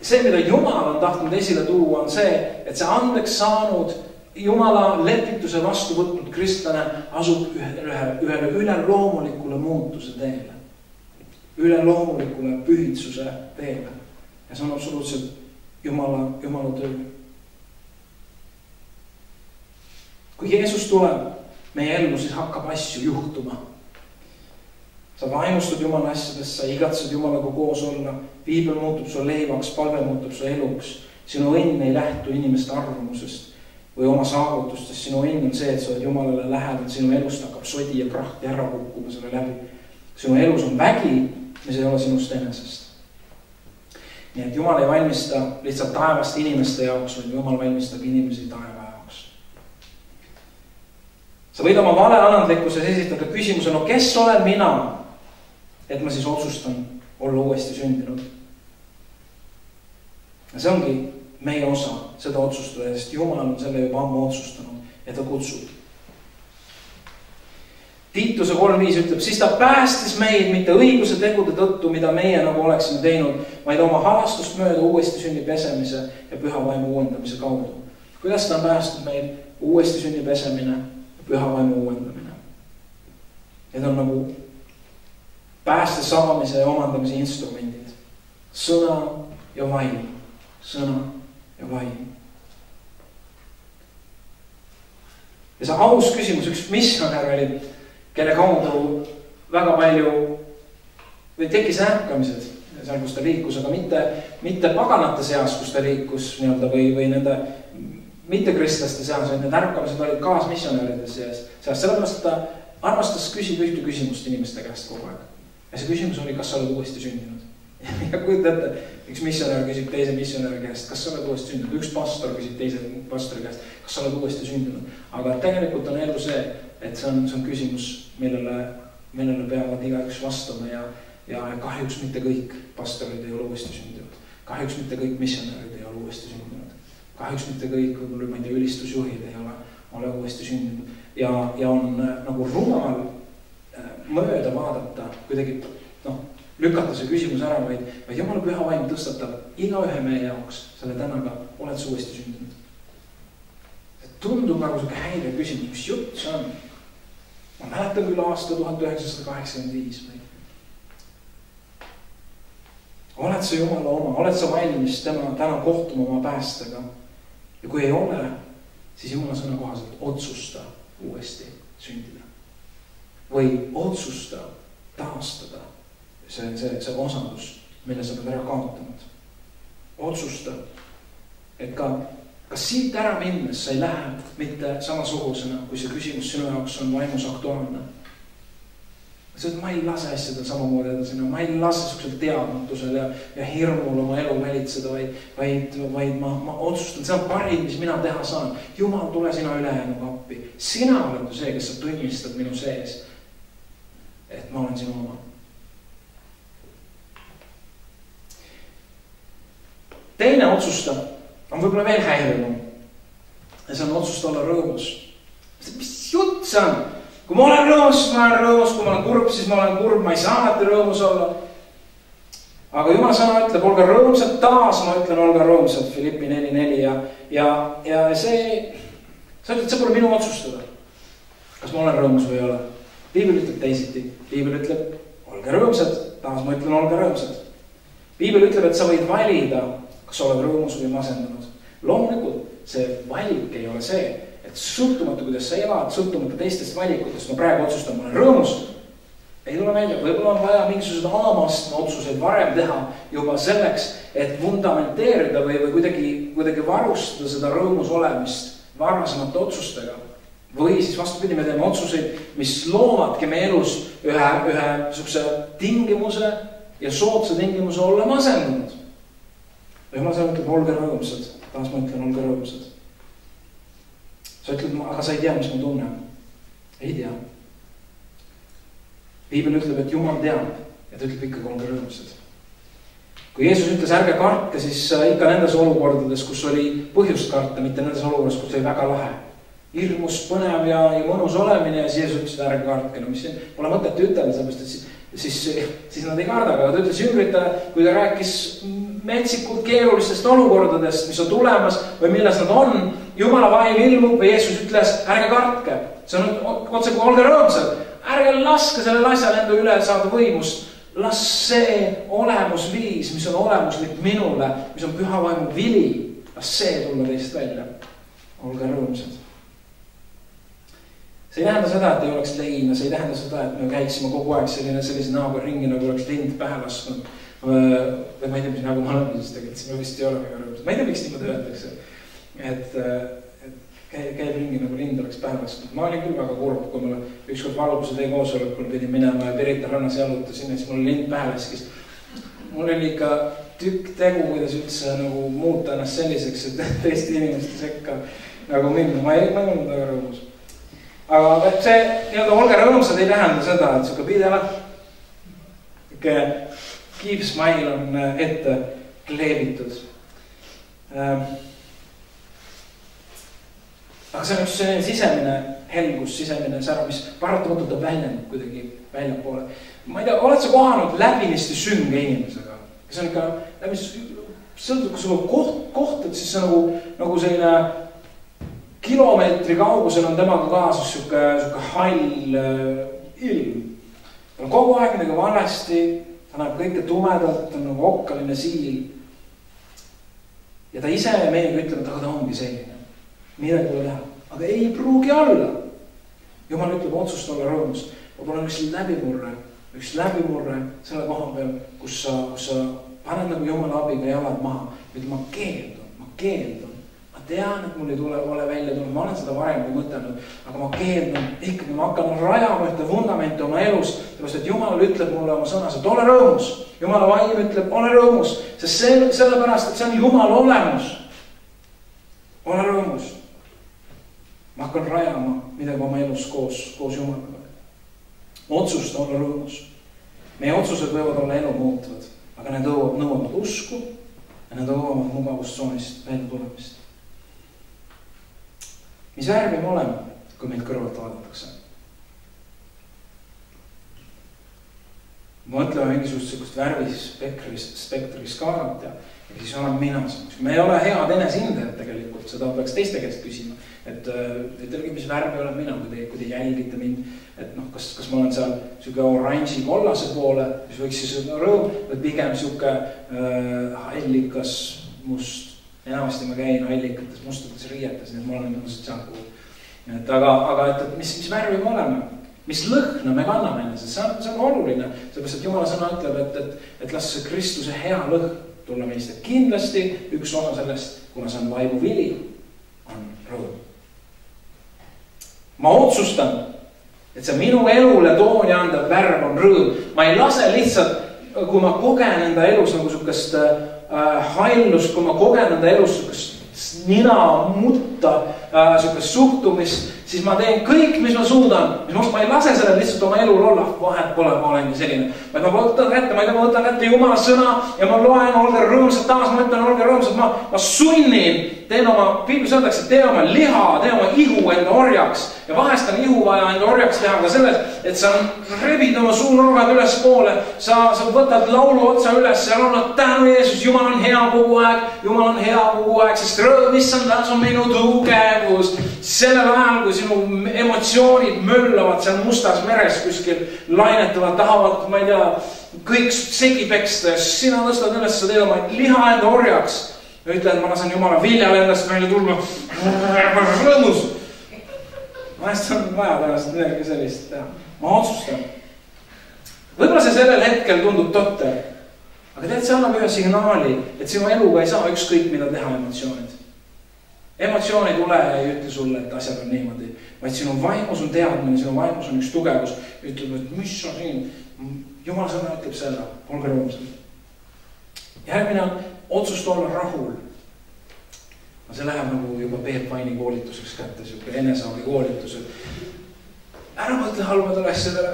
see, mida Jumal on tahtnud esile tuua, on see, et see andeks saanud Jumala lepituse vastu võtnud kristlane asub ühe, ühe, ühele üleloomulikule muutuse teele. üleloomulikule pühitsuse teele. ja see on absoluutselt Jumala, Jumala töö. kui Jeesus tuleb meie ellu, siis hakkab asju juhtuma sa vaimustad Jumala asjadest, sa igatsed Jumalaga koos olla, piibel muutub su leivaks, palve muutub su eluks. sinu õnn ei lähtu inimeste arvamusest või oma saavutustest, sinu õnn on see, et sa oled Jumalale lähedal, sinu elust hakkab sodi ja prahti ära kukkuma selle läbi. sinu elus on vägi, mis ei ole sinust enesest. nii et Jumal ei valmista lihtsalt taevast inimeste jaoks, vaid Jumal valmistab inimesi taeva jaoks. sa võid oma valealandlikkuses esitada küsimuse, no kes olen mina et ma siis otsustan olla uuesti sündinud. ja see ongi meie osa, seda otsustada, sest Jumal on selle juba ammu otsustanud ja ta kutsub. Tiituse kolm viis ütleb, siis ta päästis meid mitte õiguse tegude tõttu, mida meie nagu oleksime teinud, vaid oma halastust mööda uuesti sünni pesemise ja püha vaimu uuendamise kaudu. kuidas ta on päästnud meid? uuesti sünni pesemine ja püha vaimu uuendamine. Need on nagu pääste saamise ja omandamise instrumendid. sõna ja vaim, sõna ja vaim. ja see aus küsimus, üks missionär oli, kelle kaudu väga palju või tekkis ärkamised seal, kus ta liikus, aga mitte, mitte paganate seas, kus ta liikus nii-öelda või, või nende mittekristlaste seas, vaid need ärkamised olid kaasmissionäride seas, seas, sellepärast ta armastas küsida ühte küsimust inimeste käest kogu aeg ja see küsimus oli, kas sa oled uuesti sündinud. ja kujuta ette, üks missionär küsib teise missionäri käest, kas sa oled uuesti sündinud, üks pastor küsib teise pastori käest, kas sa oled uuesti sündinud. aga tegelikult on elu see, et see on, see on küsimus, millele, millele peavad igaüks vastama ja, ja kahjuks mitte kõik pastorid ei ole uuesti sündinud. kahjuks mitte kõik missionärid ei ole uuesti sündinud. kahjuks mitte kõik, võib-olla ma ei tea, ülistusjuhid ei ole, ole uuesti sündinud ja, ja on nagu rumal mööda vaadata, kuidagi noh, lükata see küsimus ära, vaid, vaid jumala püha vaim tõstatab igaühe meie jaoks selle tänaga, oled sa uuesti sündinud? tundub nagu sihuke häirev küsimus, mis jutt see on? ma mäletan küll aasta tuhat üheksasada kaheksakümmend viis või. oled sa jumala oma, oled sa valmis tema täna kohtuma oma päästega? ja kui ei ole, siis jumala sõna kohaselt otsusta uuesti sündida või otsusta taastada see, see, see osadus, mille sa oled ära kaotanud. otsusta, et ka kas siit ära minnes sa ei lähe mitte samasugusena, kui see küsimus sinu jaoks on vaimus aktuaalne? sa ütled, ma ei lase asjadel samamoodi edasi minna, ma ei lase siuksel teadmatusel ja, ja hirmul oma elu välitseda, vaid, vaid, vaid ma, ma otsustan, see on parim, mis mina teha saan. jumal, tule sina ülejäänuga appi. sina oled ju see, kes sa tunnistad minu sees, et ma olen sinu oma teine otsustav on võib-olla veel häirivam. ja see on otsusta olla rõõmus. mis jutt see on? kui ma olen rõõmus, siis ma olen rõõmus, kui ma olen kurb, siis ma olen kurb, ma ei saa alati rõõmus olla. aga jumala sõna ütleb, olge rõõmsad, taas ma ütlen, olge rõõmsad, Philippi neli, neli ja, ja, ja see, sa ütled, see pole minu otsustada. kas ma olen rõõmus või ei ole. Piibel ütleb teisiti, piibel ütleb, olge rõõmsad, taas ma ütlen, olge rõõmsad. piibel ütleb, et sa võid valida kas oled rõõmus või masendunud. loomulikult see valik ei ole see, et sõltumata, kuidas sa elad, sõltumata teistest valikutest, ma praegu otsustan, ma olen rõõmus. ei tule välja, võib-olla on vaja mingisuguseid alamastme otsuseid varem teha juba selleks, et vundamenteerida või, või kuidagi, kuidagi varustada seda rõõmus olemist varasemate otsustega või siis vastupidi, me teeme otsuseid, mis loovadki meie elus ühe, ühe niisuguse tingimuse ja soodsa tingimuse olla masendunud jumal sõna ütleb, olge rõõmsad, taas ma ütlen, olge rõõmsad. sa ütled, aga sa ei tea, mis ma tunnen. ei tea. piibel ütleb, et jumal teab ja ta ütleb ikkagi, olge rõõmsad. kui Jeesus ütles, ärge kartke, siis äh, ikka nendes olukordades, kus oli põhjust karta, mitte nendes olukordades, kus oli väga lahe hirmus, põnev ja, ja mõnus olemine ja siis Jeesus ütles, et ärge kartke, no mis siin pole mõtet ütelda, sellepärast et siis, siis, siis nad ei karda, aga ta ütles jüngritele, kui ta rääkis metsikult keerulistest olukordadest, mis on tulemas või milles nad on. jumala vaim ilmub või Jeesus ütles, ärge kartke, see on otse kui olge rõõmsad, ärge laske sellel asjal enda üle saada võimust. las see olemusviis, mis on olemuslik minule, mis on püha vaimu vili, las see tulla teist välja. olge rõõmsad see ei tähenda seda, et ei oleks leina, see ei tähenda seda, et me käiksime kogu aeg selline, sellise naaberringi nagu oleks lind pähe lasknud või ma ei tea, mis nägu ma olen siis tegelikult, siis ma vist ei ole väga rõõmus, ma ei tea, miks niimoodi öeldakse. et, et käib, käib ringi nagu lind oleks pähe lastud, ma olin küll väga kurb, kui mul ükskord valguse tee koosolekul pidin minema ja Pirita rannas jalutasin ja siis mul lind pähe laskis. mul oli ikka tükk tegu, kuidas üldse nagu muuta ennast selliseks, et teiste inimeste sekka nagu minna, ma ei, ma ei olnud väga rõõmus. Aga et see nii-öelda olge rõõmsad ei tähenda seda, et sihuke pidevalt sihuke keep smile on äh, ette kleebitud. Ähm, aga see on üks selline sisemine helgus, sisemine sära, mis paratamatult on väljendub kuidagi väljapoole. ma ei tea, oled sa kohanud läbinisti sünge inimesega, kes on ikka läbi, sõltub, kui on koht, kohtad, siis see on nagu, nagu selline kilomeetri kaugusel on temaga kaasas sihuke, sihuke hall äh, ilm. tal on kogu aeg midagi valesti ta näeb kõike tumedalt, ta on nagu okkaline siil. ja ta ise meiega ütleb, et aga ta ongi selline, midagi pole teha, aga ei pruugi olla. jumal ütleb, otsusta olla rõõmus, võib-olla üks läbimurre, üks läbimurre selle koha peal, kus sa, kus sa paned nagu jumala abiga jalad maha, ütled ma keeldun, ma keeldun tean, et mul ei tule, ole välja tulnud, ma olen seda varemgi mõtelnud, aga ma keeldun ikkagi, ma hakkan rajama ühte vundamenti oma elus, sellepärast et Jumal ütleb mulle oma sõnas, et ole rõõmus. Jumala vaim ütleb, ole rõõmus, sest see, sellepärast, et see on Jumala olemus. ole rõõmus. ma hakkan rajama midagi oma elus koos, koos Jumalaga. otsusta olla rõõmus. meie otsused võivad olla elu muutvad, aga need nõuavad, nõuavad usku ja need nõuavad mugavustsoonist välja tulemist mis värvi me oleme, kui meid kõrvalt vaadatakse? mõtleme mingisugust sihukest värvispektrist, spektri skaalat ja, ja siis olen mina selleks, me ei ole head enesehindajad tegelikult, seda peaks teiste käest küsima. et ütelge, mis värvi olen mina, kui te, kui te jälgite mind, et noh, kas, kas ma olen seal sihuke oranži kollase poole, mis võiks siis olla rõõm, või pigem sihuke äh, hallikas must enamasti ma käin allikates mustades riietes, nii et ma olen nagu sealpool. et aga, aga et, et mis, mis värvi me oleme, mis lõhna me kanname eneses, see on, see on oluline, sellepärast et jumala sõna ütleb, et, et, et las Kristuse hea lõhn tulla meist, et kindlasti üks osa sellest, kuna see on vaimu vili, on rõõm. ma otsustan, et see minu elule tooni andev värv on rõõm, ma ei lase lihtsalt, kui ma kogen enda elus nagu sihukest äh, hallust, kui ma kogen enda elus sihukest nina mutta äh,, sihukest suhtumist siis ma teen kõik, mis ma suudan. ma ei lase sellel lihtsalt oma elul olla, vahet pole, ma olengi selline. vaid ma võtan kätte, ma ei tea, ma võtan kätte jumala sõna ja ma loen, olge rõõmsad, taas ma ütlen, olge rõõmsad, ma, ma sunnin, teen oma, piiblis öeldakse, tee oma liha, tee oma ihu enda orjaks. ja vahest on ihu vaja enda orjaks teha ka selles, et sa rebid oma suunurgad ülespoole, sa, sa võtad laulu otsa üles ja laulad tänu Jeesus, Jumal on hea kogu aeg, Jumal on hea kogu aeg, sest rõõm, issand, on minu tugevus. sellel ajal, kui sinu emotsioonid möllavad seal mustas meres kuskil, lainetavad, tahavad, ma ei tea, kõik segi peksta ja sina tõstad üles, sa teed oma liha enda orjaks. Ja ütled, ma lasen jumala viljal endast välja tulla. rõõmus. vahest on vaja tõenäoliselt midagi sellist teha. ma otsustan. võib-olla see sellel hetkel tundub totter. aga tead, see annab ühe signaali, et sinu eluga ei saa ükskõik mida teha emotsioonid emotsioon ei tule ja ei ütle sulle, et asjad on niimoodi, vaid sinu vaimus on teadmine, sinu vaimus on üks tugevus, ütleb, et mis sa siin, jumal sõna ütleb seda, olge rõõmsad. järgmine on otsust olla rahul. no see läheb nagu juba Peep Vaini koolituseks kätte, sihuke eneseabi koolitus, et ära mõtle halbadele asjadele,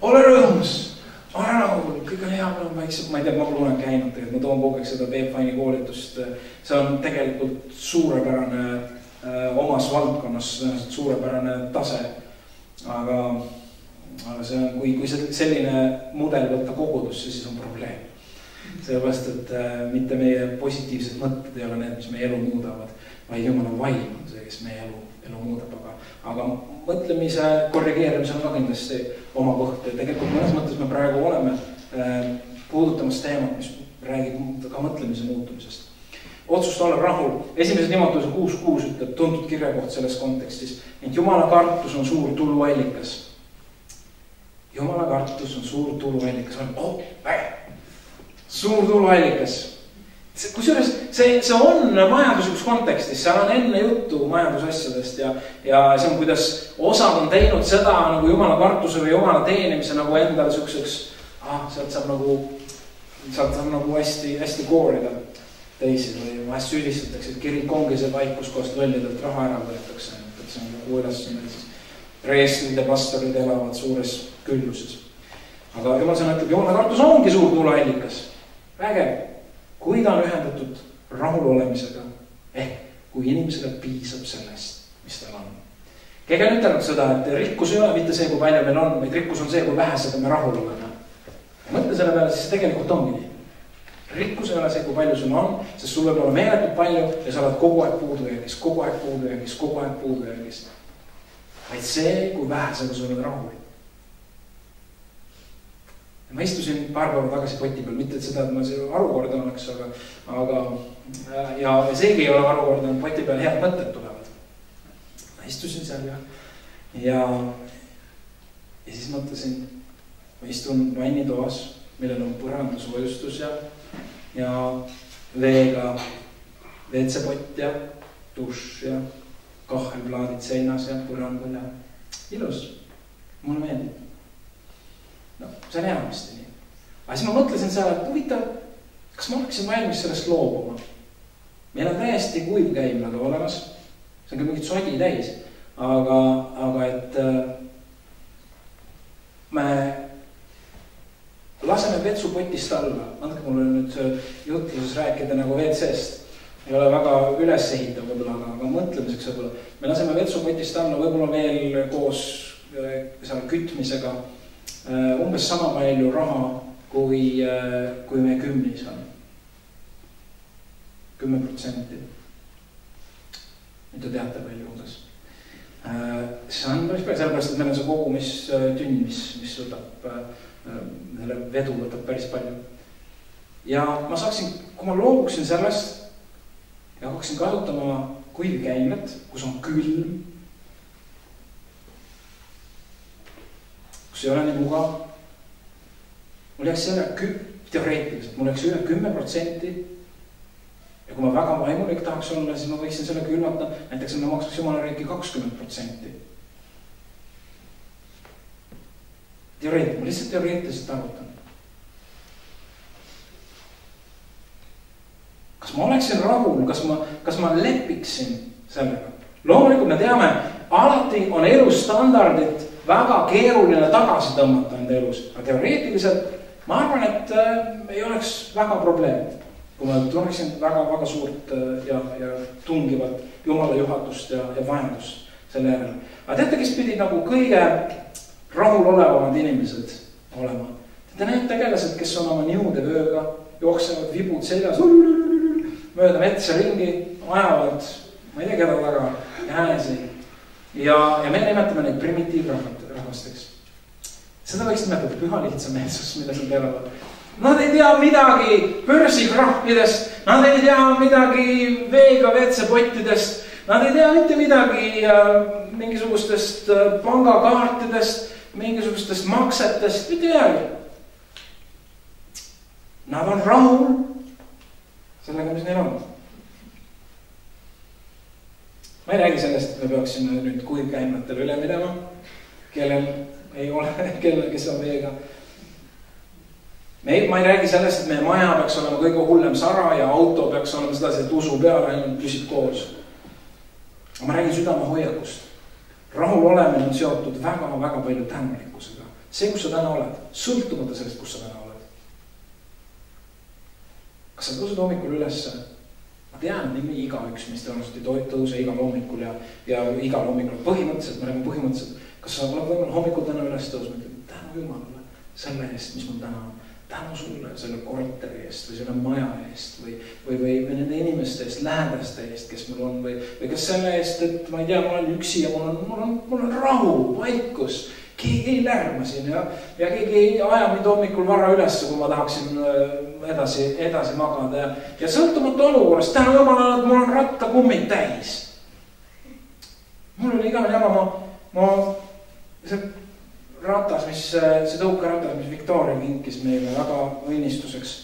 ole rõõmus ole rahul, kõik on hea, mul on vaikselt, ma ei tea, ma pole kunagi käinud tegelikult, ma toon kogu aeg seda Peep Vaini koolitust. see on tegelikult suurepärane äh, omas valdkonnas, suurepärane tase. aga, aga see on, kui, kui selline mudel võtta kogudusse, siis on probleem. Sellepärast, et äh, mitte meie positiivsed mõtted ei ole need, mis meie elu muudavad, vaid jumala vaim on see, kes meie elu, elu muudab, aga, aga mõtlemise korrigeerimisel on ka kindlasti oma koht. Ja tegelikult mõnes mõttes me praegu oleme äh, puudutamas teemat, mis räägib ka mõtlemise muutumisest. otsust olla rahul, esimese Timotuse kuus kuus ütleb tuntud kirjakoht selles kontekstis, et jumala kartus on suur tuluallikas. jumala kartus on suur tuluallikas, oh, suur tuluallikas kusjuures see, see on majanduslikus kontekstis, seal on enne juttu majandusasjadest ja, ja see on, kuidas osad on teinud seda nagu jumala kartuse või jumala teenimise nagu endale siukseks, ah, sealt saab nagu, sealt saab nagu hästi-hästi koorida teisi või vahest süüdistatakse, et kirik ongi see paik, kuskohast lollidelt raha ära võetakse, et see on nagu ülesanne siis. preestrid ja pastorid elavad suures külluses. aga jumal sõna ütleb, jumala kartus ongi suur tuluallikas, vägev kui ta on ühendatud rahulolemisega ehk kui inimesele piisab sellest, mis tal on. keegi on ütelnud seda, et rikkus ei ole mitte see, kui palju meil on, vaid rikkus on see, kui vähesega me rahul oleme. mõtle selle peale, siis tegelikult ongi nii. rikkus ei ole see, kui palju sul on, sest sul võib olla meeletult palju ja sa oled kogu aeg puudujäägis, kogu aeg puudujäägis, kogu aeg puudujäägis. vaid see, kui vähesega sa oled rahul ma istusin paar päeva tagasi poti peal, mitte et seda, et ma harukordne oleks, aga, aga ja seegi ei ole harukordne, poti peal head mõtted tulevad. ma istusin seal ja, ja, ja siis mõtlesin, ma istun vannitoas, millel on põrandasoojustus ja, ja veega WC-pott ja dušš ja kahelplaadid seinas ja põrandal ja ilus, mulle meeldib noh, see on enamasti nii. aga siis ma mõtlesin seal, et huvitav, kas ma oleksin valmis sellest loobuma. meil on täiesti kuiv käimlad olemas, see on küll mingit sodi täis, aga, aga et äh, me laseme vetsupotist alla, andke mulle nüüd jutluses rääkida nagu WC-st. ei ole väga ülesehitav võib-olla, aga, aga mõtlemiseks võib-olla. me laseme vetsupotist alla võib-olla veel koos äh, seal kütmisega Äh, umbes sama palju raha, kui, äh, kui meie kümnis on. kümme protsenti. nüüd te teate palju umbes. Äh, see on päris palju, sellepärast et meil on see kogumistünn, mis, mis võtab, selle vedu võtab päris palju. ja ma saaksin, kui ma loobuksin sellest ja hakkaksin kasutama kuivkäimlat, kus on külm kus ei ole nii mugav. mul jääks selle kü-, teoreetiliselt, mul jääks üle kümme protsenti ja kui ma väga vaimulik tahaks olla, siis ma võiksin selle külvata, näiteks ma maksaks jumala riiki kakskümmend protsenti. teoreet-, ma lihtsalt teoreetiliselt arvutan. kas ma oleksin rahul, kas ma, kas ma lepiksin sellega? loomulikult me teame, alati on elustandardit väga keeruline tagasi tõmmata enda elus, aga teoreetiliselt ma arvan, et äh, ei oleks väga probleem kui ma tunneksin väga-väga suurt äh, ja, ja tungivat jumala juhatust ja, ja vajadust selle järele. aga teate, kes pidid nagu kõige rahulolevamad inimesed olema? Te näete tegelased, kes on oma niude vööga, jooksevad vibud seljas mööda metsa ringi, ajavad, ma ei tea, keda taga, jääsi. Ja, ja me nimetame neid primitiivrahvasteks. seda võiks nimetada püha lihtsameelsus, milles nad elavad Nad ei tea midagi börsikrahvidest, nad ei tea midagi veega WC-pottidest, nad ei tea mitte midagi äh, mingisugustest äh, pangakaartidest, mingisugustest maksetest, mitte midagi. Nad on rahul sellega, mis neil on. Ma ei räägi sellest, et me peaksime nüüd kuivkäimatele üle minema, kellel ei ole, kellel, kes on meiega me, ma ei räägi sellest, et meie maja peaks olema kõige hullem sara ja auto peaks olema sedasi, et usu peal ainult püsib koos. aga ma räägin südamehoiakust. rahul olemine on seotud väga-väga palju tänulikkusega. see, kus sa täna oled, sõltumata sellest, kus sa täna oled. kas sa tõused hommikul ülesse? Tean, et igaüks meist tõenäoliselt ei tõuse igal hommikul ja, ja igal hommikul, põhimõtteliselt, ma räägin põhimõtteliselt, kas sa oled võimeline hommikul täna üles tõusma, ütled tänu Jumalale selle eest, mis mul täna on tänu sulle selle korteri eest või selle maja eest või, või, või, või nende inimeste eest, lähedaste eest, kes mul on või, või kas selle eest, et ma ei tea, ma olen üksi ja mul on, mul on, mul on rahu, vaikus. Keegi ei lärma siin ja, ja keegi ei aja mind hommikul vara ülesse, kui ma tahaksin äh, edasi, edasi magada ja, ja sõltumata olukorrast, tänu jumalale, et mul on rattakummid täis. mul oli igavene jama, ma, ma, see ratas, mis, see tõukeratas, mis Victoria kinkis meile väga õnnistuseks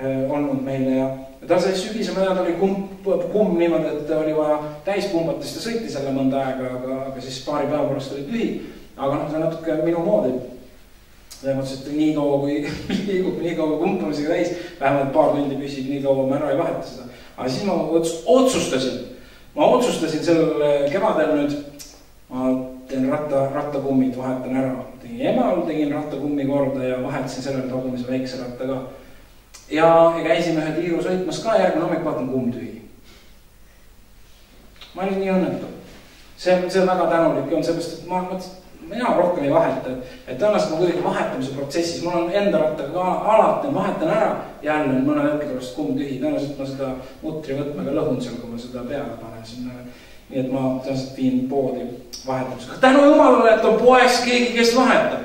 äh, olnud meile ja, ja tal sai sügisel ajal oli kumb, kumm niimoodi, et oli vaja täis pumbata, siis ta sõitis jälle mõnda aega, aga, aga siis paari päeva pärast oli tühi. Aga noh, see on natuke minu moodi. selles mõttes, et nii kaua kui liigub, nii kaua pumpamisega täis, vähemalt paar tundi püsib, nii kaua ma ära ei vaheta seda. aga siis ma otsustasin, ma otsustasin sel kevadel nüüd, ma teen ratta, rattakummid, vahetan ära tegin emal, tegin rattakummi korda ja vahetasin sellele tagumise väikse ratta ka. ja, ja käisime ühe tiiru sõitmas ka, järgmine hommik vaatan kumm tühi. ma olin nii õnnetu. see, see on väga tänulik on, sellepärast et ma mõtlesin, mina rohkem ei vaheta, et, tõenäoliselt ma kuidagi vahetamise protsessis, mul on enda rattaga ka alati, vahetan ära, jälle on mõne hetke pärast kumm tühi, tõenäoliselt ma seda mutrivõtmega lõhun seal, kui ma seda peale panen sinna nii et ma tõenäoliselt viin poodi vahetamisega. tänu jumalale, et on poes keegi, kes vahetab.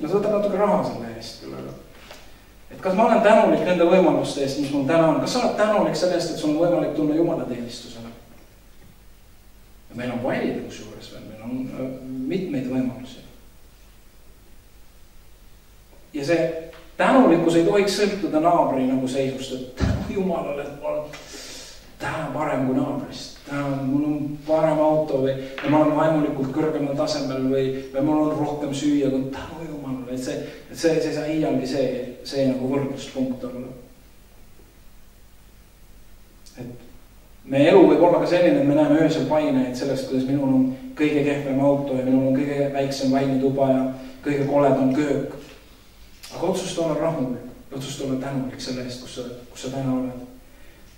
no see võtab natuke raha selle eest küll, aga. et kas ma olen tänulik nende võimaluste eest, mis mul täna on, kas sa oled tänulik selle eest, et sul on võimalik tulla jumalateenistusele? Meil on valida kusjuures veel, meil on äh, mitmeid võimalusi. ja see tänulikkus ei tohiks sõltuda naabri nagu seisust, et tänu jumalale, et ma olen täna parem kui naabrist mul on parem auto või, või ma olen vaimulikult kõrgemal tasemel või, või mul on rohkem süüa, kui tänu jumalale, et see, et see, see ei saa iialgi see, see nagu võrdluspunkt olla. et meie elu võib olla ka selline, et me näeme öösel paineid sellest, kuidas minul on kõige kehvem auto ja minul on kõige väiksem vannituba ja kõige koledam köök. aga otsusta olla rahul, otsusta olla tänulik selle eest, kus sa, kus sa täna oled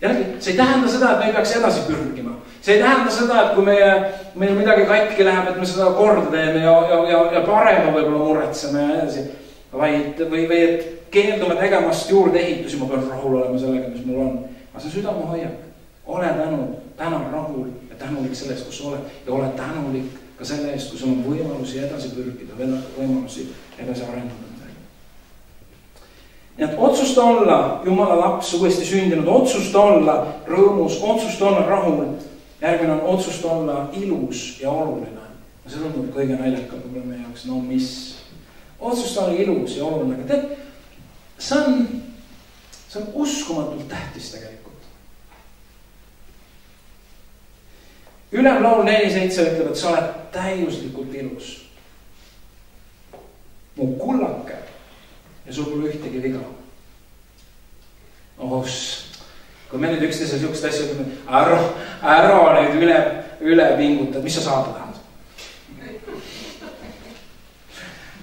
jällegi, see ei tähenda seda, et me ei peaks edasi pürgima. see ei tähenda seda, et kui meie, meil midagi katki läheb, et me seda korda teeme ja, ja, ja, ja parema võib-olla muretseme ja nii edasi. vaid, või, või et keeldume tegemast juurdeehitusi, ma pean rahul olema sellega, mis mul on. aga see on südamehoiak. Ole tänu, täna rahul ja tänulik selle eest, kus sa oled ja ole tänulik ka selle eest, kui sul on võimalusi edasi pürgida, võimalusi edasi arendada nii et otsusta olla Jumala laps, uuesti sündinud, otsusta olla rõõmus, otsusta olla rahul. järgmine on otsusta olla ilus ja oluline. no see tundub kõige naljakam võib-olla meie jaoks, no mis. otsusta olla ilus ja oluline, aga tead, see on, see on uskumatult tähtis tegelikult. Ülemlaul neli seitse ütleb, et sa oled täiuslikult ilus. mu kullake ja sul pole ühtegi viga. oh, kui me nüüd üksteisele siukest asja ütleme, ära, ära nüüd üle, üle pinguta, mis sa saada tahad?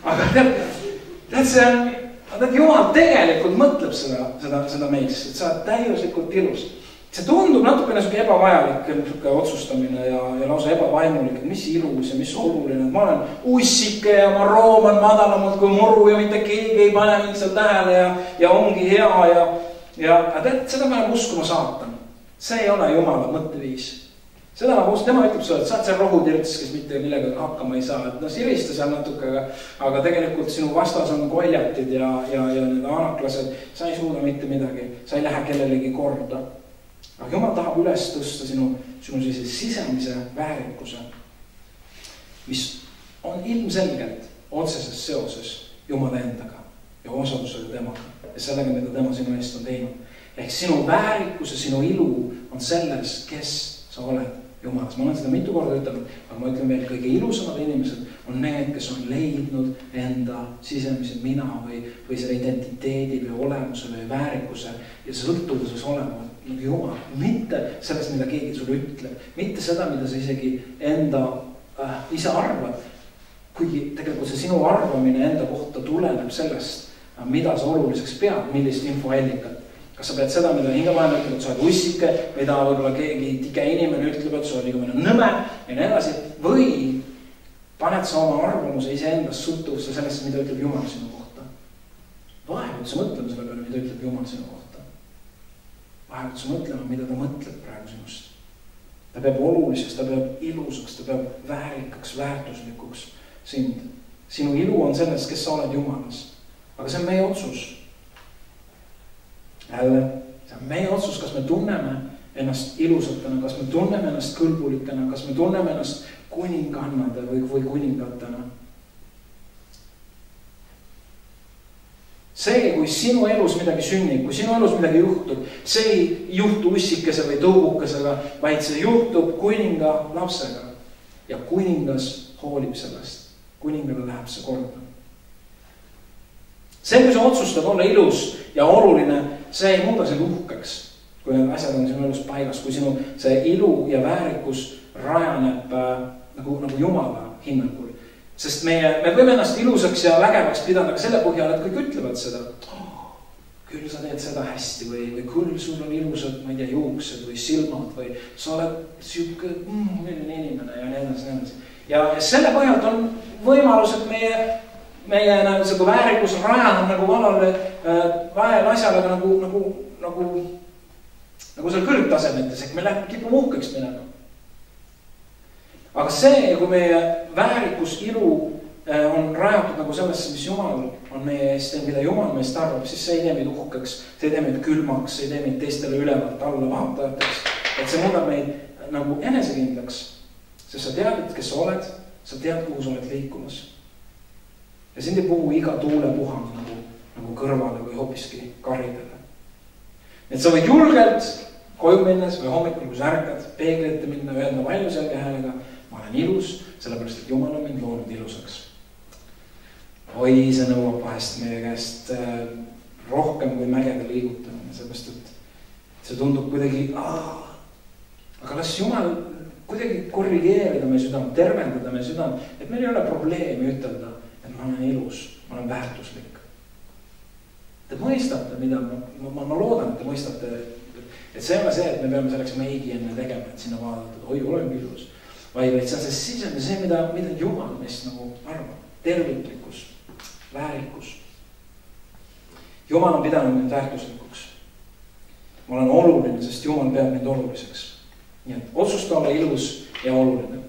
aga tead, tead, see on, tead, jumal tegelikult mõtleb seda, seda, seda meist, et sa oled täiuslikult ilus see tundub natukene sihuke ebavajalik, sihuke otsustamine ja, ja lausa ebavaimulik, et mis ilus ja mis oluline, et ma olen ussike ja ma rooman madalamalt kui muru ja mitte keegi ei pane mind seal tähele ja, ja ongi hea ja, ja tead, seda peab uskuma saatan. see ei ole jumala mõtteviis. seda nagu, tema ütleb sulle, et sa oled see rohutirts, kes mitte millegagi hakkama ei saa, et noh, sirista seal natuke, aga, aga tegelikult sinu vastas on koljatid ja, ja, ja need anaklased, sa ei suuda mitte midagi, sa ei lähe kellelegi korda aga jumal tahab üles tõsta sinu, sinu sellise sisemise väärikuse, mis on ilmselgelt otseses seoses Jumala endaga ja osadusega temaga ja sellega, mida tema sinu eest on teinud. ehk sinu väärikus ja sinu ilu on selles, kes sa oled Jumalas, ma olen seda mitu korda ütelnud, aga ma ütlen veel, kõige ilusamad inimesed on need, kes on leidnud enda sisemise mina või, või selle identiteedi või olemuse või väärikuse ja sõltuvuses olema nagu Jumal, mitte sellest, mida keegi sulle ütleb, mitte seda, mida sa isegi enda äh, ise arvad. kuigi tegelikult see sinu arvamine enda kohta tuleneb sellest, äh, mida sa oluliseks pead, millist infoallikat. kas sa pead seda, mida hingavaene ütleb, et sa oled ussike, mida võib-olla keegi tige inimene ütleb, et sa oled liiga nõme ja nii edasi, või paned sa oma arvamuse iseendast sõltuvusse sellest, mida ütleb Jumal sinu kohta. vaevalt sa mõtlema selle peale, mida ütleb Jumal sinu kohta vaevalt sa mõtlema, mida ta mõtleb praegu sinust. ta peab oluliseks, ta peab ilusaks, ta peab väärikaks, väärtuslikuks sind. sinu ilu on selles, kes sa oled Jumalas. aga see on meie otsus. jälle, see on meie otsus, kas me tunneme ennast ilusatena, kas me tunneme ennast kõlbulikena, kas me tunneme ennast kuningannade või, või kuningatena see, kui sinu elus midagi sünnib, kui sinu elus midagi juhtub, see ei juhtu ussikese või tõugukesega, vaid see juhtub kuninga lapsega. ja kuningas hoolib sellest, kuningale läheb see korda. see, kui sa otsustad olla ilus ja oluline, see ei muuda sind uhkeks, kui need asjad on sinu elus paigas, kui sinu see ilu ja väärikus rajaneb äh, nagu, nagu jumala hinnangul sest meie, me võime ennast ilusaks ja vägevaks pidada ka selle põhjal, et kõik ütlevad seda oh,. küll sa teed seda hästi või, või küll sul on ilusad, ma ei tea, juuksed või silmad või sa oled sihuke mm, inimene ja nii edasi, nii edasi. ja, selle põhjalt on võimalus, et meie, meie nagu sihuke väärikus rajaneb nagu valale äh,, valele asjale nagu, nagu, nagu, nagu seal kõrgtasemetes, ehk me läheme, kipume uhkeks minema aga see, kui meie väärikus, ilu äh, on rajatud nagu sellesse, mis Jumal on meie eest teinud, mida Jumal meist arvab, siis see ei tee meid uhkeks, see ei tee meid külmaks, see ei tee meid teistele ülevalt alla vaatajateks. et see muudab meid nagu enesekindlaks, sest sa tead, et kes sa oled, sa tead, kuhu sa oled liikumas. ja sind ei puhu iga tuulepuhang nagu, nagu kõrvale või hoopiski karidele. et sa võid julgelt koju minnes või hommikul, kui sa ärkad, peegli ette minna, öelda valjuselge häälega olen ilus, sellepärast et Jumal on mind loonud ilusaks. oi, see nõuab vahest meie käest äh, rohkem kui mägede liigutamine, sellepärast et see tundub kuidagi, aga las Jumal kuidagi korrigeerida meie südant, tervendada meie südant, et meil ei ole probleemi ütelda, et ma olen ilus, ma olen väärtuslik. Te mõistate, mida ma, ma, ma loodan, et te mõistate, et see ei ole see, et me peame selleks meigi enne tegema, et sinna vaadata, et oi, olengi ilus vaid, vaid see on see sisemine, see, mida, mida Jumal meist nagu arvab, terviklikkus, väärikus. Jumal on pidanud mind väärtuslikuks. ma olen oluline, sest Jumal peab mind oluliseks. nii et otsusta olla ilus ja oluline.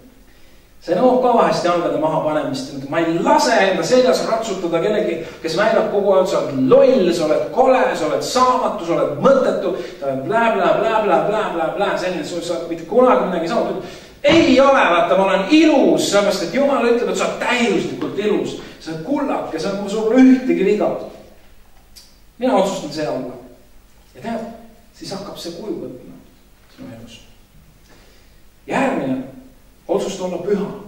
see nõuab ka vahest jalgade mahapanemist, ma ei lase enda seljas ratsutada kellegi, kes väidab kogu aeg, sa oled loll, sa oled kole, sa oled saamatu, sa oled mõttetu. sa oled blä-blä-blä-blä-blä-blä-blä, selline, sa mitte kunagi midagi ei saanud ei ole, vaata, ma olen ilus, sellepärast et Jumal ütleb, et sa oled täiuslikult ilus. sa oled kullake, sa, sul pole ühtegi viga. mina otsustan see olla. ja tead, siis hakkab see kuju võtma sinu elus. järgmine olla püha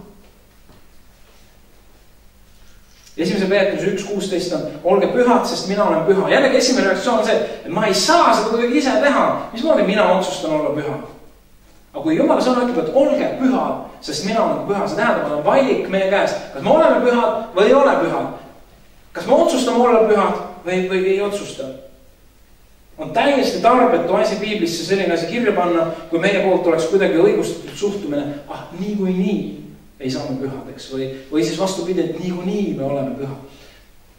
esimese Peetruse üks kuusteist on, olge pühad, sest mina olen püha. jällegi esimene reaktsioon on see, et ma ei saa seda kuidagi ise teha. mismoodi mina otsustan olla püha? Aga kui jumala sõna ütleb, et olge pühad, sest mina olen püha, see tähendab, et on valik meie käes, kas me oleme pühad või ei ole pühad. kas me otsustame olla pühad või, või ei otsusta. on täiesti tarbetu asi piiblisse selline asi kirja panna, kui meie poolt oleks kuidagi õigustatud suhtumine, ah niikuinii ei saa me pühadeks või, või siis vastupidi, et niikuinii me oleme pühad.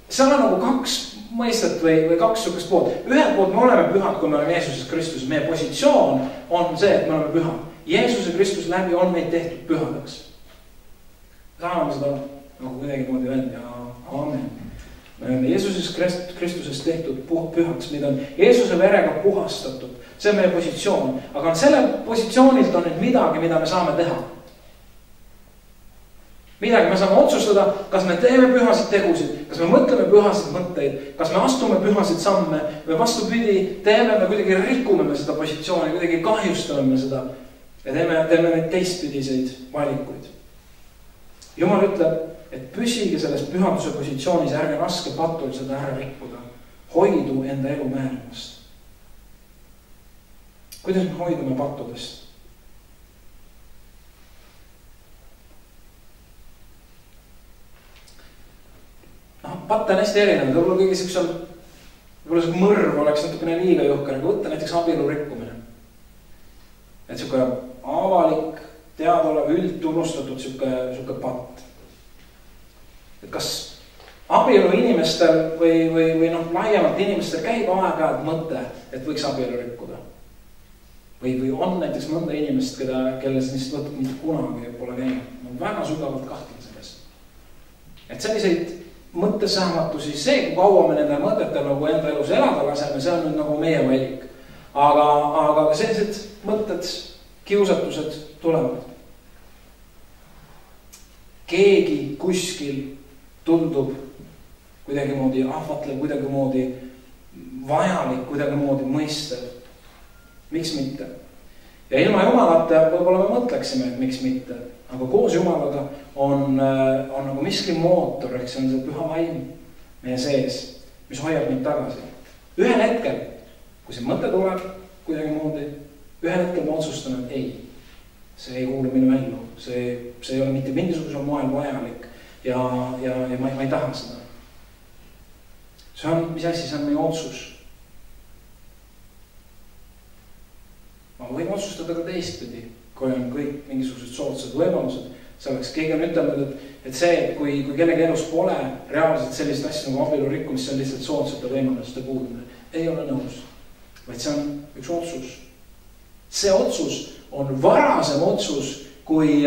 seal on nagu kaks mõistet või, või kaks sihukest poolt. ühelt poolt me oleme pühad, kui me oleme Jeesuses Kristuses, meie positsioon on see, et me oleme pühad. Jeesuse Kristuse läbi on meid tehtud pühadeks. saame seda nagu kuidagimoodi öelda ja amen. me oleme Jeesuses Kristuses tehtud pühaks, meid on Jeesuse verega puhastatud, see on meie positsioon, aga selle positsioonilt on nüüd midagi, mida me saame teha midagi, me saame otsustada, kas me teeme pühasid tegusid, kas me mõtleme pühasid mõtteid, kas me astume pühasid samme või vastupidi, teeme me kuidagi, rikume me seda positsiooni, kuidagi kahjustame me seda. Ja teeme, teeme neid teistpidiseid valikuid. jumal ütleb, et püsige selles pühaduse positsioonis, ärge laske patul seda ära rikkuda. hoidu enda elu määramast. kuidas me hoidume pattudest? noh, patte on hästi erinevad, võib-olla kõige siuksem, võib-olla sihuke mõrv oleks natukene liiga jõhker, aga võtta näiteks abielu rikkumine. et sihuke avalik, teadaolev, üldtunnustatud sihuke, sihuke patt. et kas abielu inimestel või, või, või noh, laiemalt inimestel käib aeg-ajalt mõte, et võiks abielu rikkuda. või, või on näiteks mõnda inimest, keda, kelles lihtsalt mõtet mitte kunagi pole käinud, ma väga sügavalt kahtlen selles. et selliseid mõttesahmatusi, see, kui kaua me nende mõtetel nagu enda elus elada laseme, see on nüüd nagu meie valik. aga, aga sellised mõtted, kiusatused tulevad. keegi kuskil tundub kuidagimoodi ahvatlev, kuidagimoodi vajalik, kuidagimoodi mõistev. miks mitte? ja ilma jumalata võib-olla me mõtleksime, et miks mitte aga koos Jumalaga on, äh, on nagu miski mootor, ehk see on see püha vaim meie sees, mis hoiab meid tagasi. ühel hetkel, kui see mõte tuleb kuidagimoodi, ühel hetkel ma otsustan, et ei, see ei kuulu minu ellu, see, see ei ole mitte mingisugusel moel vajalik ja, ja, ja ma, ma ei taha seda. see on, mis asi, see on meie otsus. ma võin otsustada ka teistpidi kui on kõik mingisugused soodsad võimalused, selleks keegi on ütelnud, et, et see, et kui, kui kellegi elus pole reaalselt sellist asja nagu abielu rikkumist, see on lihtsalt soodsate võimaluste puudumine. ei ole nõus, vaid see on üks otsus. See otsus on varasem otsus, kui,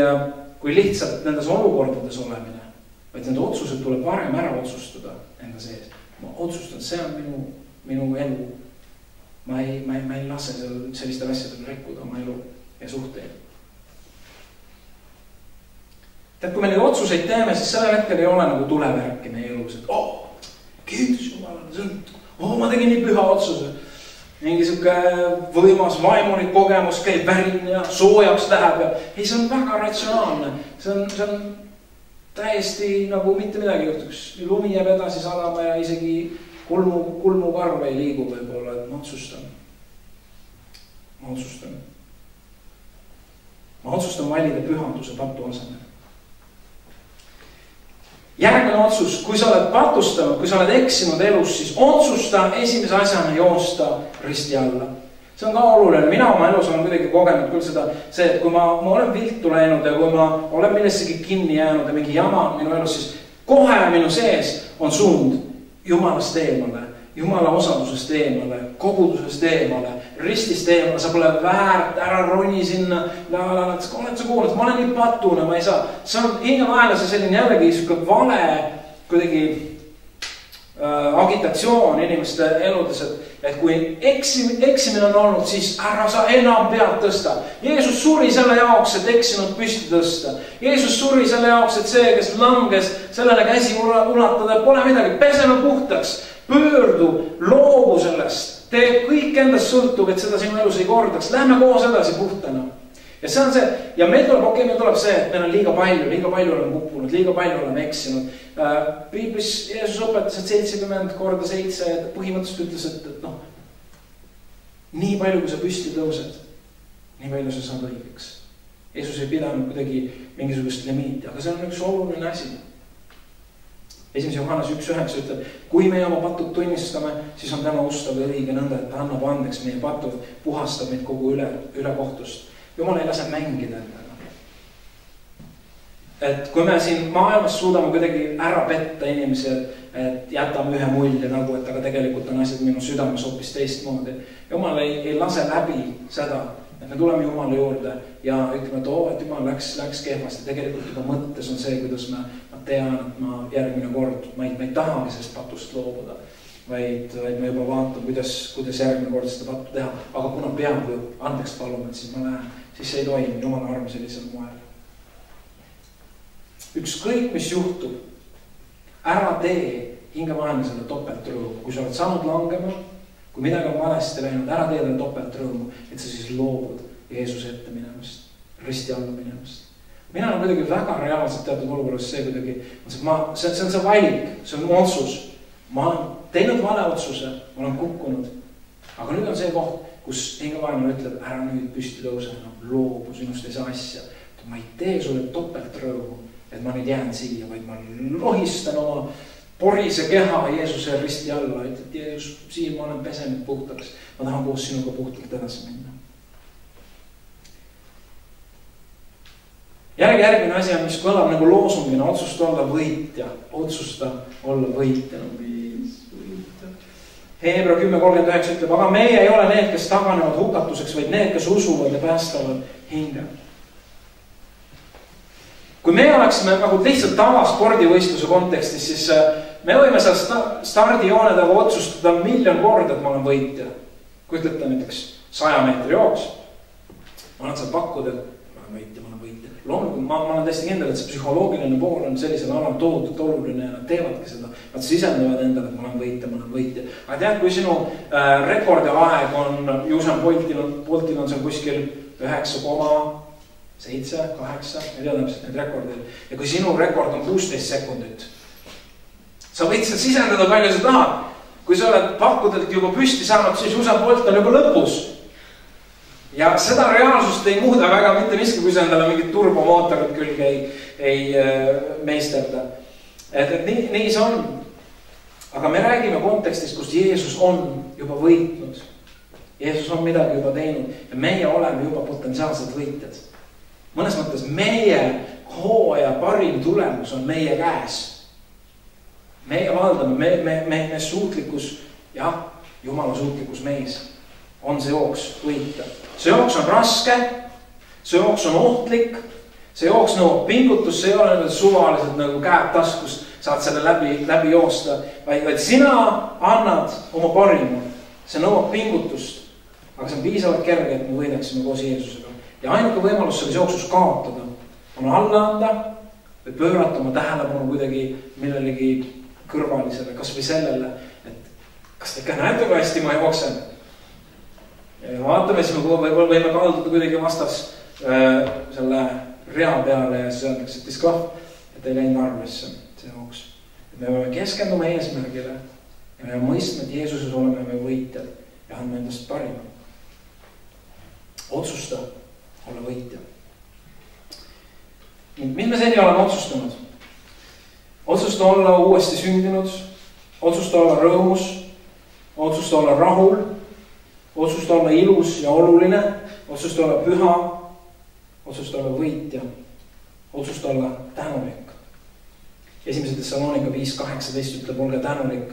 kui lihtsalt nendes olukordades olemine. vaid need otsused tuleb varem ära otsustada enda sees. ma otsustan, see on minu, minu elu. ma ei, ma ei, ma ei lase seal sellistel asjadel rikkuda oma elu ja suhteid tead, kui me neid otsuseid teeme, siis sellel hetkel ei ole nagu tulevärki meie elus, et oh, kiitus Jumalale, see on, oh, ma tegin nii püha otsuse. Mingi sihuke võimas vaimulik kogemus käib värin ja soojaks läheb ja ei, see on väga ratsionaalne, see on, see on täiesti nagu mitte midagi juhtuks, lumi jääb edasi sadama ja isegi kulmu, kulmukarv ei liigu võib-olla, et ma otsustan. ma otsustan. ma otsustan valida pühanduse patu asemel järgmine otsus, kui sa oled patustanud, kui sa oled eksinud elus, siis otsusta esimese asjana joosta risti alla. see on ka oluline, mina oma elus olen kuidagi kogenud küll seda, see, et kui ma, ma olen viltu läinud ja kui ma olen millessegi kinni jäänud ja mingi jama on minu elus, siis kohe minu sees on suund jumalast eemale jumala osalusest eemale, kogudusest eemale, ristist eemale, sa pole väärt, ära roni sinna. oled sa kuulnud, ma olen nii patune, ma ei saa, see on hingemaelase selline jällegi sihuke vale kuidagi äh, agitatsioon inimeste eludes, et, et kui eksim-, eksimine on olnud, siis ära sa enam pead tõsta. Jeesus suri selle jaoks, et eksinud püsti tõsta. Jeesus suri selle jaoks, et see, kes langes, sellele käsi ulatada, pole midagi, peseme puhtaks pöördu, loobu sellest, tee kõik endast sõltuv, et seda sinu elus ei kordaks, lähme koos edasi puhtana. ja see on see ja meil tuleb, okei okay,, meil tuleb see, et meil on liiga palju, liiga palju oleme kukkunud, liiga palju oleme eksinud äh,. piiblis Jeesus õpetas, et seitsekümmend korda seitse, põhimõtteliselt ütles, et, et noh. nii palju, kui sa püsti tõused, nii palju sa saad õigeks. Jeesus ei pidanud kuidagi mingisugust limiiti, aga see on üks oluline asi esimese Johannese üks üheksa ütleb, kui me oma patud tunnistame, siis on tema ustav ja õige nõnda, et ta annab andeks meie patud, puhastab meid kogu üle, ülekohtust. jumal ei lase mängida endaga. et kui me siin maailmas suudame kuidagi ära petta inimesi, et, et jätame ühe mulje nagu, et aga tegelikult on asjad minu südames hoopis teistmoodi. jumal ei, ei lase läbi seda, et me tuleme Jumala juurde ja ütleme, et oo, et Jumal läks, läks kehvasti, tegelikult juba mõttes on see, kuidas me tean, et ma järgmine kord, ma ei, ma ei tahagi sellest patust loobuda. vaid, vaid ma juba vaatan, kuidas, kuidas järgmine kord seda pattu teha, aga kuna peab ju andeks paluma, et siis ma lähen, siis see ei toimi jumala arm sellisel moel. ükskõik, mis juhtub, ära tee hingevahemesele topeltrõõmu, kui sa oled saanud langema, kui midagi on valesti läinud, ära tee talle topeltrõõmu, et sa siis loobud Jeesuse ette minemast, risti alla minemast mina olen kuidagi väga reaalselt teatud olukorras see kuidagi, ma, see, see on see valik, see on otsus. ma olen teinud vale otsuse, ma olen kukkunud. aga nüüd on see koht, kus hingavaenlane ütleb, ära nüüd püsti tõuse loobu, sinust ei saa asja. ma ei tee sulle topeltrõõmu, et ma nüüd jään siia, vaid ma lohistan oma porise keha Jeesuse risti alla, ütled Jeesus, siin ma olen pesenud puhtaks. ma tahan koos sinuga puhtalt edasi minna. Järgi järgmine asi on, mis kõlab nagu loosungina, otsusta olla võitja, otsusta olla võitja. Hebra kümme kolmkümmend üheksa ütleb, aga meie ei ole need, kes taganevad hukatuseks, vaid need, kes usuvad ja päästavad hinge. kui meie oleksime nagu lihtsalt tavaspordivõistluse kontekstis, siis äh, me võime seal stardijoone taga otsustada miljon korda, et ma olen võitja. kujutate näiteks saja meetri jooks. ma olen seal pakkuda, ma olen võitja loomulikult ma, ma olen täiesti kindel, et see psühholoogiline pool on sellisel alal tohutult oluline ja nad teevadki seda. Nad sisendavad endale, et ma olen võitja, ma olen võitja. aga tead, kui sinu äh, rekordiaeg on, Usain Boltil on, Boltil on seal kuskil üheksa koma seitse, kaheksa, ma ei tea täpselt neid rekordeid. ja kui sinu rekord on kuusteist sekundit, sa võid seal sisendada palju sa tahad. kui sa oled pakkudelt juba püsti saanud, siis Usain Bolt on juba lõpus ja seda reaalsust ei muuda väga mitte miski, kui sa endale mingit turbomootorit külge ei, ei äh, meisterda. et, et nii, nii see on. aga me räägime kontekstis, kus Jeesus on juba võitnud. Jeesus on midagi juba teinud ja meie oleme juba potentsiaalsed võitjad. mõnes mõttes meie hooaja parim tulemus on meie käes. meie valdame, me, me, me, me suutlikkus, jah, jumala suutlikkus meis on see jooks võita see jooks on raske, see jooks on ohtlik, see jooks nõuab pingutust, see ei ole nüüd suvaliselt nagu käed taskus, saad selle läbi, läbi joosta, vaid, vaid sina annad oma parima. see nõuab pingutust, aga see on piisavalt kerge, et me võidaksime koos Jeesusega. ja ainuke võimalus selles jooksus kaotada on alla anda või pöörata oma tähelepanu kuidagi millelegi kõrvalisele, kasvõi sellele, et kas te ikka näete, kui hästi ma jooksen vaatame, siis me võib-olla võime kalduda kuidagi vastas äh, selle rea peale ja siis öeldakse, et diskvahv, et ei läinud arvesse see jooks. me peame keskenduma eesmärgile ja me peame mõistma, et Jeesuses oleme me võitjad ja andma endast parima. otsusta olla võitja. mis me seni oleme otsustanud? otsusta olla uuesti sündinud, otsusta olla rõõmus, otsusta olla rahul otsusta olla ilus ja oluline, otsusta olla püha, otsusta olla võitja, otsusta olla tänulik. esimese Thessalonika viis kaheksateist ütleb, olge tänulik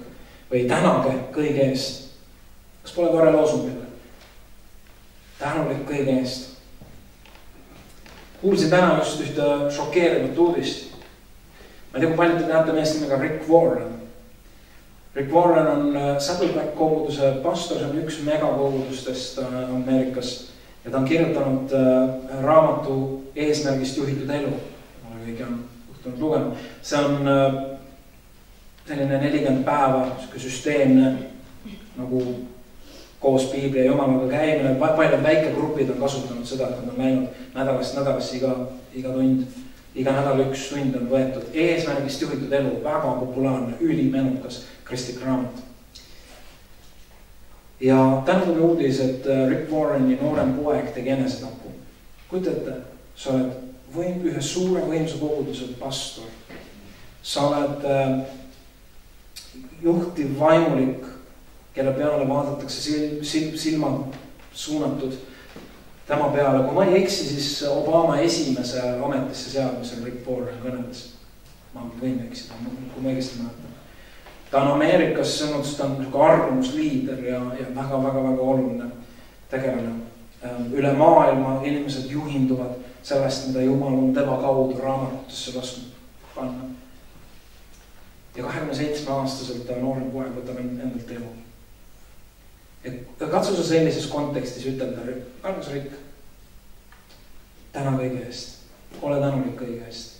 või tänage kõige eest. kas pole tore loosung jälle? tänulik kõige eest. kuulsin täna just ühte šokeerivat uudist. ma ei tea, kui palju te teate meest nimega Rick Warren Rick Warren on äh, Saddleback koguduse pastor, see on üks megakogudustest äh, Ameerikas. ja ta on kirjutanud äh, raamatu Eesmärgist juhitud elu. mulle kõige on juhtunud lugema, see on selline nelikümmend päeva, sihuke süsteemne nagu koos piibli ja jumalaga käimine, paljud väikegrupid on kasutanud seda, et nad on läinud nädalast nädalasse iga, iga tund, iga nädal üks tund on võetud, eesmärgist juhitud elu, väga populaarne, ülimenukas kristlik raamat. ja tänane uudis, et äh, Rick Warreni noorem poeg tegi enesetapu. kujuta ette, sa oled võim, ühe suure võimsa koguduse pastor. sa oled äh, juhtiv vaimulik kelle peale vaadatakse silm, silm, silmad suunatud tema peale, kui ma ei eksi, siis Obama esimese ametisse seadmisel Rick Warren kõneles. ma võin eksida, kui ma õigesti mäletan. Ta on Ameerikas sõnnud, ta on niisugune arvamusliider ja, ja väga-väga-väga oluline tegelane. Ähm, üle maailma inimesed juhinduvad sellest, mida Jumal on tema kaudu raamatutesse lasknud panna. ja kahekümne seitsme aastaselt ta noorem poeg võtab endalt elu et katsu sa sellises kontekstis ütelda, armas Rikk, täna kõige eest, ole tänulik kõige eest.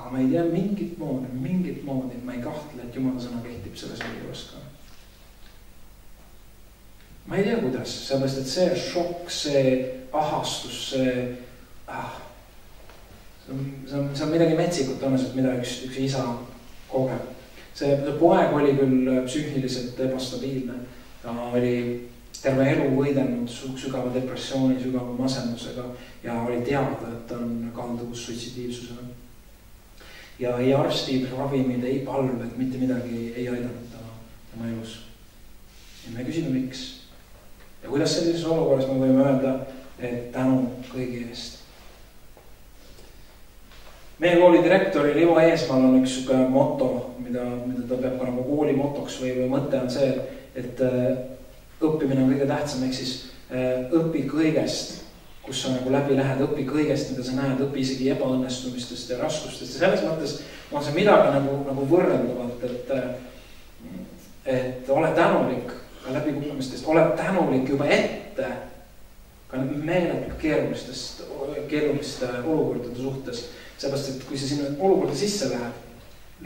Aga ma ei tea mingit moodi, mingit moodi, ma ei kahtle, et jumala sõna kehtib selles juures ka. ma ei tea, kuidas, sellepärast et see šokk, see ahastus, see ah,, see on, see on, see on midagi metsikut tõenäoliselt, mida üks, üks isa kogeb see poeg oli küll psüühiliselt ebastabiilne, ta oli terve elu võidelnud sügava depressiooni, sügava masendusega ja oli teada, et ta on kalduvus suitsidiivsusele. Ja ei arstid, ravimid, ei palved, mitte midagi ei aidanud tema elus. ja me küsime, miks. ja kuidas sellises olukorras me võime öelda, et tänu kõigi eest meie kooli direktoril Ivo Eesmaal on üks sihuke moto, mida, mida ta peab ka nagu kooli motoks või, või mõte on see, et äh, õppimine on kõige tähtsam, ehk siis äh, õpi kõigest, kus sa nagu läbi lähed, õpi kõigest, mida sa näed, õpi isegi ebaõnnestumistest ja raskustest ja selles mõttes on see midagi nagu, nagu võrreldavat, et, äh, et ole tänulik ka läbikukkumistest, ole tänulik juba ette ka meeletult keerulistest, keeruliste olukordade suhtes seepärast, et kui sa sinna olukorda sisse lähed,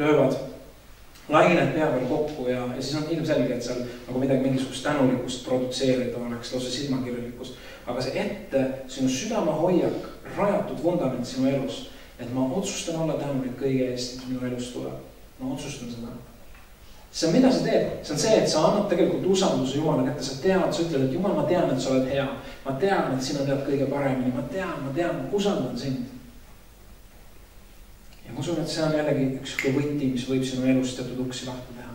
löövad lained pea peal kokku ja, ja siis on ilmselge, et seal nagu midagi, mingisugust tänulikkust produtseerida oleks, lausa silmakirjalikkust. Aga see ette, sinu südamehoiak, rajatud vundament sinu elus, et ma otsustan olla tänulik kõige eest, mis minu elus tuleb. ma otsustan seda. see on, mida sa teed, see on see, et sa annad tegelikult usalduse Jumala kätte, sa tead, sa ütled, et Jumal, ma tean, et sa oled hea. ma tean, et sina tead kõige paremini, ma tean, ma tean, ma usaldan sind ja ma usun, et see on jällegi üks sihuke võti, mis võib sinu elus teatud uksi lahti teha.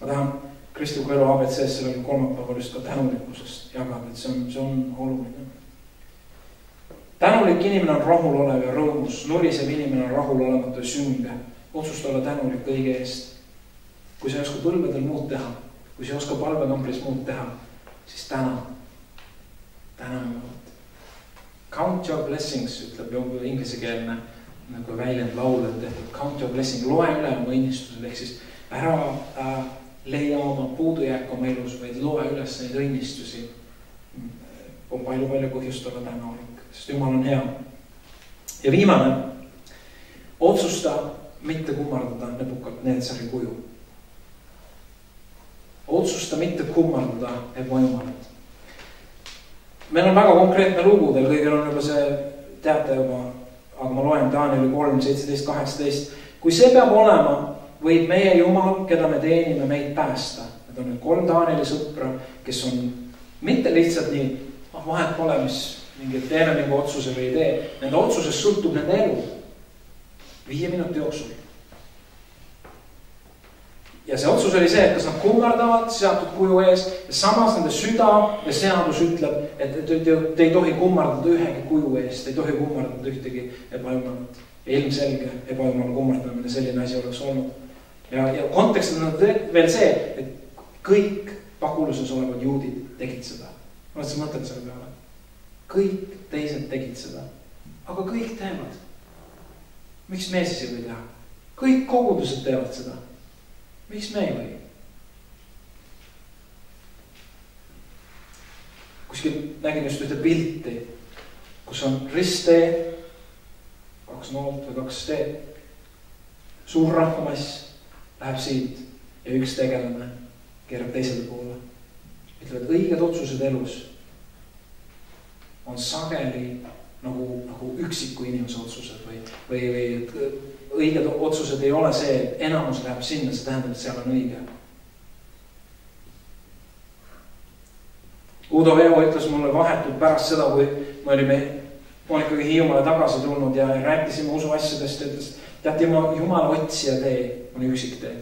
ma tahan kristliku elu abc-s sellel kolmapäeval just ka tänulikkusest jagada, et see on, see on oluline. tänulik inimene on rahulolev ja rõõmus, nurisev inimene on rahulolematu ja sünge. otsusta olla tänulik kõige eest. kui sa ei oska põlvedel muud teha, kui sa ei oska palvekambris muud teha, siis täna, täna Jumalat. Count your blessings, ütleb inglisekeelne nagu väljend laul on tehtud, count your blessing, loe üle oma õnnistused, ehk siis ära äh, leia oma puudujääk oma elus, vaid loe üles neid õnnistusi. on palju-palju põhjust olla tänulik, sest Jumal on hea. ja viimane, otsusta mitte kummardada Nebukadnetsari kuju. otsusta mitte kummardada ebajumalat. meil on väga konkreetne lugu, teil kõigil on juba see, teate juba aga ma loen Danieli kolm, seitseteist, kaheksateist. kui see peab olema, võib meie Jumal, keda me teenime, meid päästa. Need on need kolm Danieli sõpra, kes on mitte lihtsalt nii, ah vahet pole, mis mingi, teeme mingi otsuse või ei tee. Nende otsusest sõltub nende elu viie minuti jooksul ja see otsus oli see, et kas nad kummardavad seatud kuju ees ja samas nende süda ja seadus ütleb, et te, te, te ei tohi kummardada ühegi kuju eest, ei tohi kummardada ühtegi ebajumalat. ilmselge ebajumala kummardamine, selline asi oleks olnud. Ja, ja kontekst on veel see, et kõik paguluses olevad juudid tegid seda. oled sa mõtelnud selle peale? kõik teised tegid seda, aga kõik teevad. miks me siis ei või teha? kõik kogudused teevad seda miks me ei või? kuskil nägin just ühte pilti, kus on risttee, kaks noolt või kaks teed. suur rahvamass läheb siit ja üks tegelane keerab teisele poole. ütleb, et õiged otsused elus on sageli nagu, nagu üksiku inimese otsused või, või, või et õiged otsused ei ole see, et enamus läheb sinna, see tähendab, et seal on õige. Udo Veo ütles mulle vahetult pärast seda, kui me olime Monikaga Hiiumaale tagasi tulnud ja rääkisime usuasjadest ja ütles, teate, jumala otsija tee on üksik tee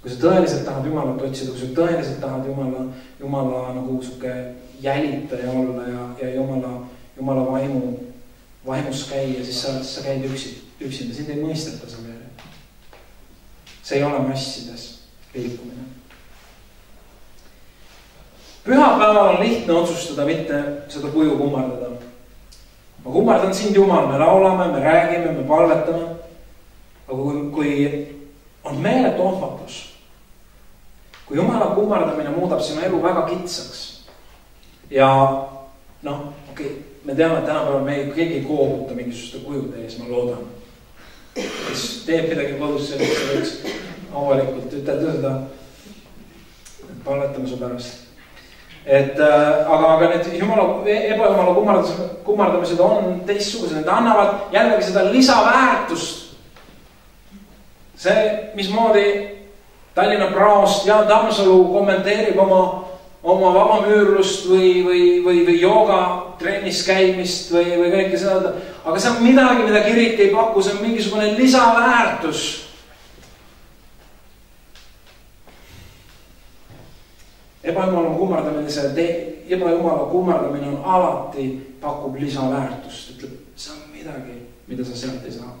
kui sa tõeliselt tahad Jumalat otsida, kui sa tõeliselt tahad Jumala, Jumala nagu sihuke jälitaja olla ja, ja Jumala, Jumala vaimu, vaimus käia, siis sa, sa käid üksi, üksinda, sind ei mõisteta selle järgi. see ei ole massides liikumine. Pühapäeval on lihtne otsustada, mitte seda kuju kummardada. ma kummardan sind, Jumal, me laulame, me räägime, me palvetame. aga kui, kui on meeletu ohvatus kui jumala kummardamine muudab sinu elu väga kitsaks. ja noh, okei okay,, me teame, et tänapäeval me ei, keegi ei koobuta mingisuguste kujude ees, ma loodan. kes teeb midagi kodus sellist, võiks avalikult ütelda seda. palvetame su pärast. Et äh, aga, aga need jumala, ebajumala kummardamised, kummardamised on teistsugused, need annavad jällegi seda lisaväärtust. see, mismoodi Tallinna praost Jaan Tammsalu kommenteerib oma, oma vabamüürlust või, või, või, või joogatrennis käimist või, või kõike seda. aga see on midagi, mida kirik ei paku, see on mingisugune lisaväärtus. Ebajumala kummardamine, see ebajumala kummardamine on alati, pakub lisaväärtust, ütleb, see on midagi, mida sa sealt ei saa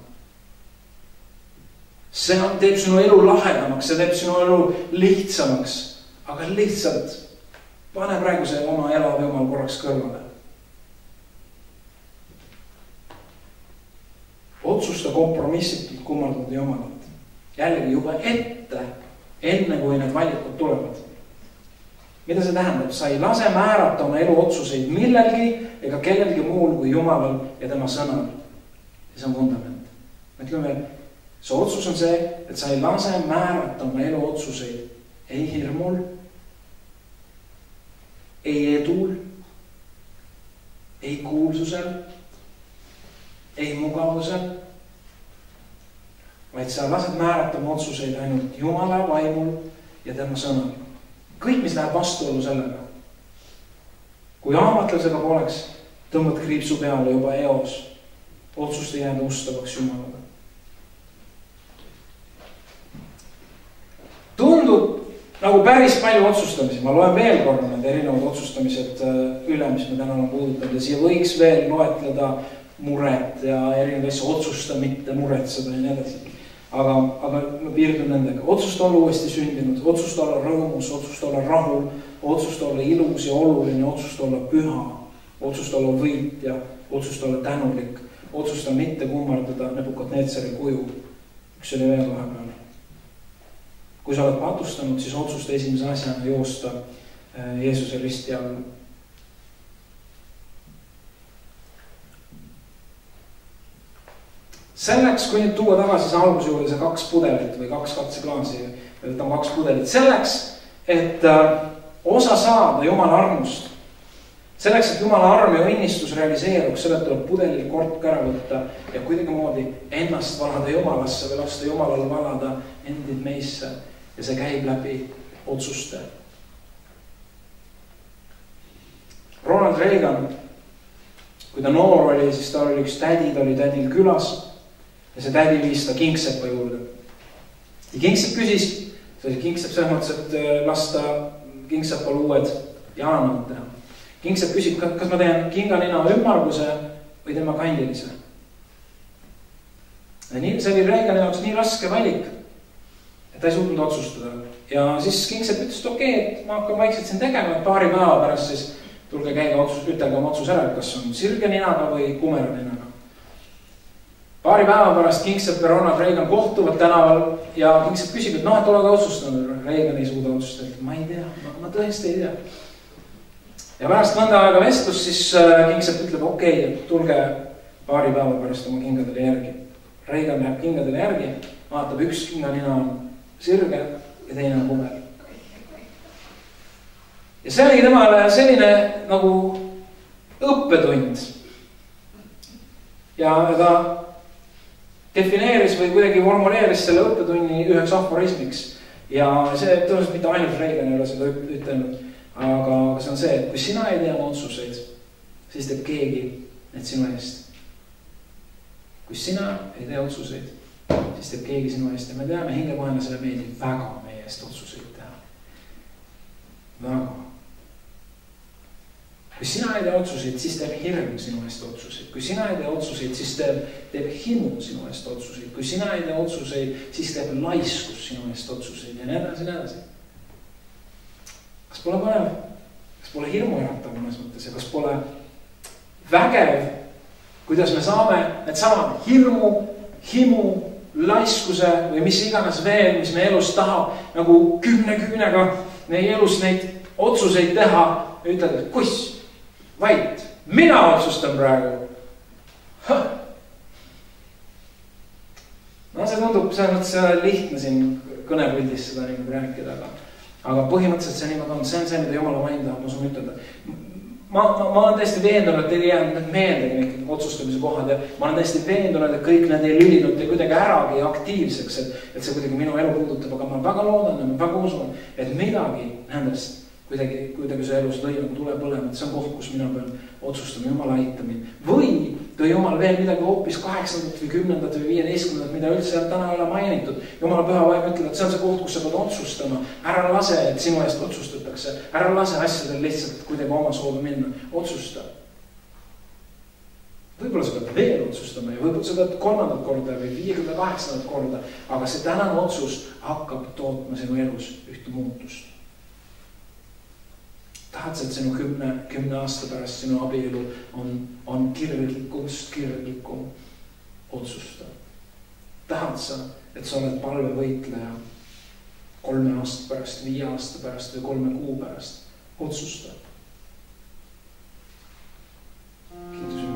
see on, teeb sinu elu lahedamaks, see teeb sinu elu lihtsamaks. aga lihtsalt pane praegu see oma elav jumal korraks kõrvale. otsusta kompromissitult kummardada Jumalat. jällegi juba ette, enne kui need valikud tulevad. Mida see tähendab, sa ei lase määrata oma elu otsuseid millelgi ega kellelgi muul kui Jumalal ja tema sõnal. see on vundament. ütleme see otsus on see, et sa ei lase määrata oma elu otsuseid ei hirmul, ei edul, ei kuulsusel, ei mugavusel. vaid sa lased määrata oma otsuseid ainult Jumala vaimul ja tema sõnal. Kõik, mis läheb vastuollu sellega. kui ahvatlusega poleks, tõmbad kriipsu peale juba eos otsust ei jääda ustavaks Jumalale. tundub nagu päris palju otsustamisi, ma loen veel korra need erinevad otsustamised äh, üle, mis me täna oleme puudutanud ja siia võiks veel loetleda muret ja erinevaid asju, otsusta mitte muretseda ja nii edasi. Aga, aga ma piirdun nendega, otsusta olla uuesti sündinud, otsusta olla rõõmus, otsusta olla rahul, otsusta olla ilus ja oluline, otsusta olla püha, otsusta olla võitja, otsusta olla tänulik, otsusta mitte kummardada Nebukadnetsari kuju. üks oli veel vahepeal kui sa oled patustanud, siis otsusta esimese asjana joosta äh, Jeesuse risti alla. Selleks, kui nüüd tuua tagasi see alguse juurde, see kaks pudelit või kaks katseklaasi, võtame kaks pudelit, selleks, et äh, osa saada Jumala armust selleks, et jumala arm ja õnnistus realiseeruks, sellelt tuleb pudelil kork ära võtta ja kuidagimoodi ennast valada jumalasse või lasta jumalal valada endid meisse ja see käib läbi otsuste. Ronald Reagan, kui ta noor oli, siis tal oli üks tädi, ta oli tädil külas ja see tädi viis ta kingsepa juurde. ja kingsepp küsis, see oli kingsepp selles mõttes, et äh, lasta kingsepal uued jaanad teha. kingsepp küsib, kas ma teen kinganina ümmarguse või tema kandilise. nii, see oli Reagani jaoks nii raske valik ta ei suutnud otsustada ja siis Kingsepp ütles, et okei okay,, et ma hakkan vaikselt siin tegema, et paari päeva pärast siis tulge käige otsus, ütelge oma otsus ära, et kas on sirge ninaga või kumera ninaga. Paari päeva pärast Kingsepp ja Ronald Reagan kohtuvad tänaval ja Kingsepp küsib, et noh, et olege otsustanud. Reagan ei suuda otsustada, et ma ei tea, ma tõesti ei tea. ja pärast mõnda aega vestlust, siis äh, Kingsepp ütleb, okei okay,, tulge paari päeva pärast oma kingadele järgi. Reagan läheb kingadele järgi, vaatab, üks kinganina on sirge ja teine on kumel. ja see oli temale selline nagu õppetund. ja ta defineeris või kuidagi formuleeris selle õppetunni üheks aforismiks. ja see tõenäoliselt mitte ainult Reagan ei ole seda ütelnud, aga see on see, et kui sina ei tee oma otsuseid, siis teeb keegi need sinu eest. kui sina ei tee otsuseid, siis teeb keegi sinu eest ja me teame, hingevaenlasele meeldib väga meie eest otsuseid teha. väga kui sina ei tee otsuseid, siis teeb hirm sinu eest otsuseid, kui sina ei tee otsuseid, siis teeb, teeb himu sinu eest otsuseid, kui sina ei tee otsuseid, siis teeb laiskus sinu eest otsuseid ja nii edasi, nii edasi. kas pole põnev? kas pole hirmuäratav mõnes mõttes ja kas pole vägev, kuidas me saame needsamad hirmu, himu, laiskuse või mis iganes veel, mis meie elus tahab nagu kümne küünega meie elus neid otsuseid teha ja ütelda, et kuss vait, mina otsustan praegu. no see tundub selles mõttes lihtne siin kõnepuldis seda niimoodi rääkida, aga, aga põhimõtteliselt see niimoodi on, see on see, mida jumala vaim tahab, ma saan ütelda. ma, ma, ma olen täiesti veendunud, et teil ei jäänud need meelde kõik otsustamise kohad ja ma olen täiesti veendunud, et kõik need ei lülinud teil kuidagi äragi aktiivseks, et, et see kuidagi minu elu puudutab, aga ma väga loodan ja ma väga usun, et midagi nendest kuidagi, kuidagi su elus lõi nagu tule põlema, et see on koht, kus mina pean otsustama, jumal aita mind. või tõi jumal veel midagi hoopis kaheksandat või kümnendat või viieteistkümnendat, mida üldse täna ei ole mainitud. jumala püha vaim ütleb, et see on see koht, kus sa pead otsustama. ära lase, et sinu eest otsustatakse, ära lase asjadel lihtsalt kuidagi oma soovi minna, otsusta võib-olla sa pead veel otsustama ja võib-olla sa pead kolmandat korda või viiekümne kaheksandat korda, aga see tänane otsus hakkab tootma sinu elus ühte muutust tahad sa, et sinu kümne, kümne aasta pärast sinu abielu on, on kirglikust kirglikum? otsusta. tahad sa, et sa oled palvevõitleja kolme aasta pärast, viie aasta pärast või kolme kuu pärast? otsusta. kiitus.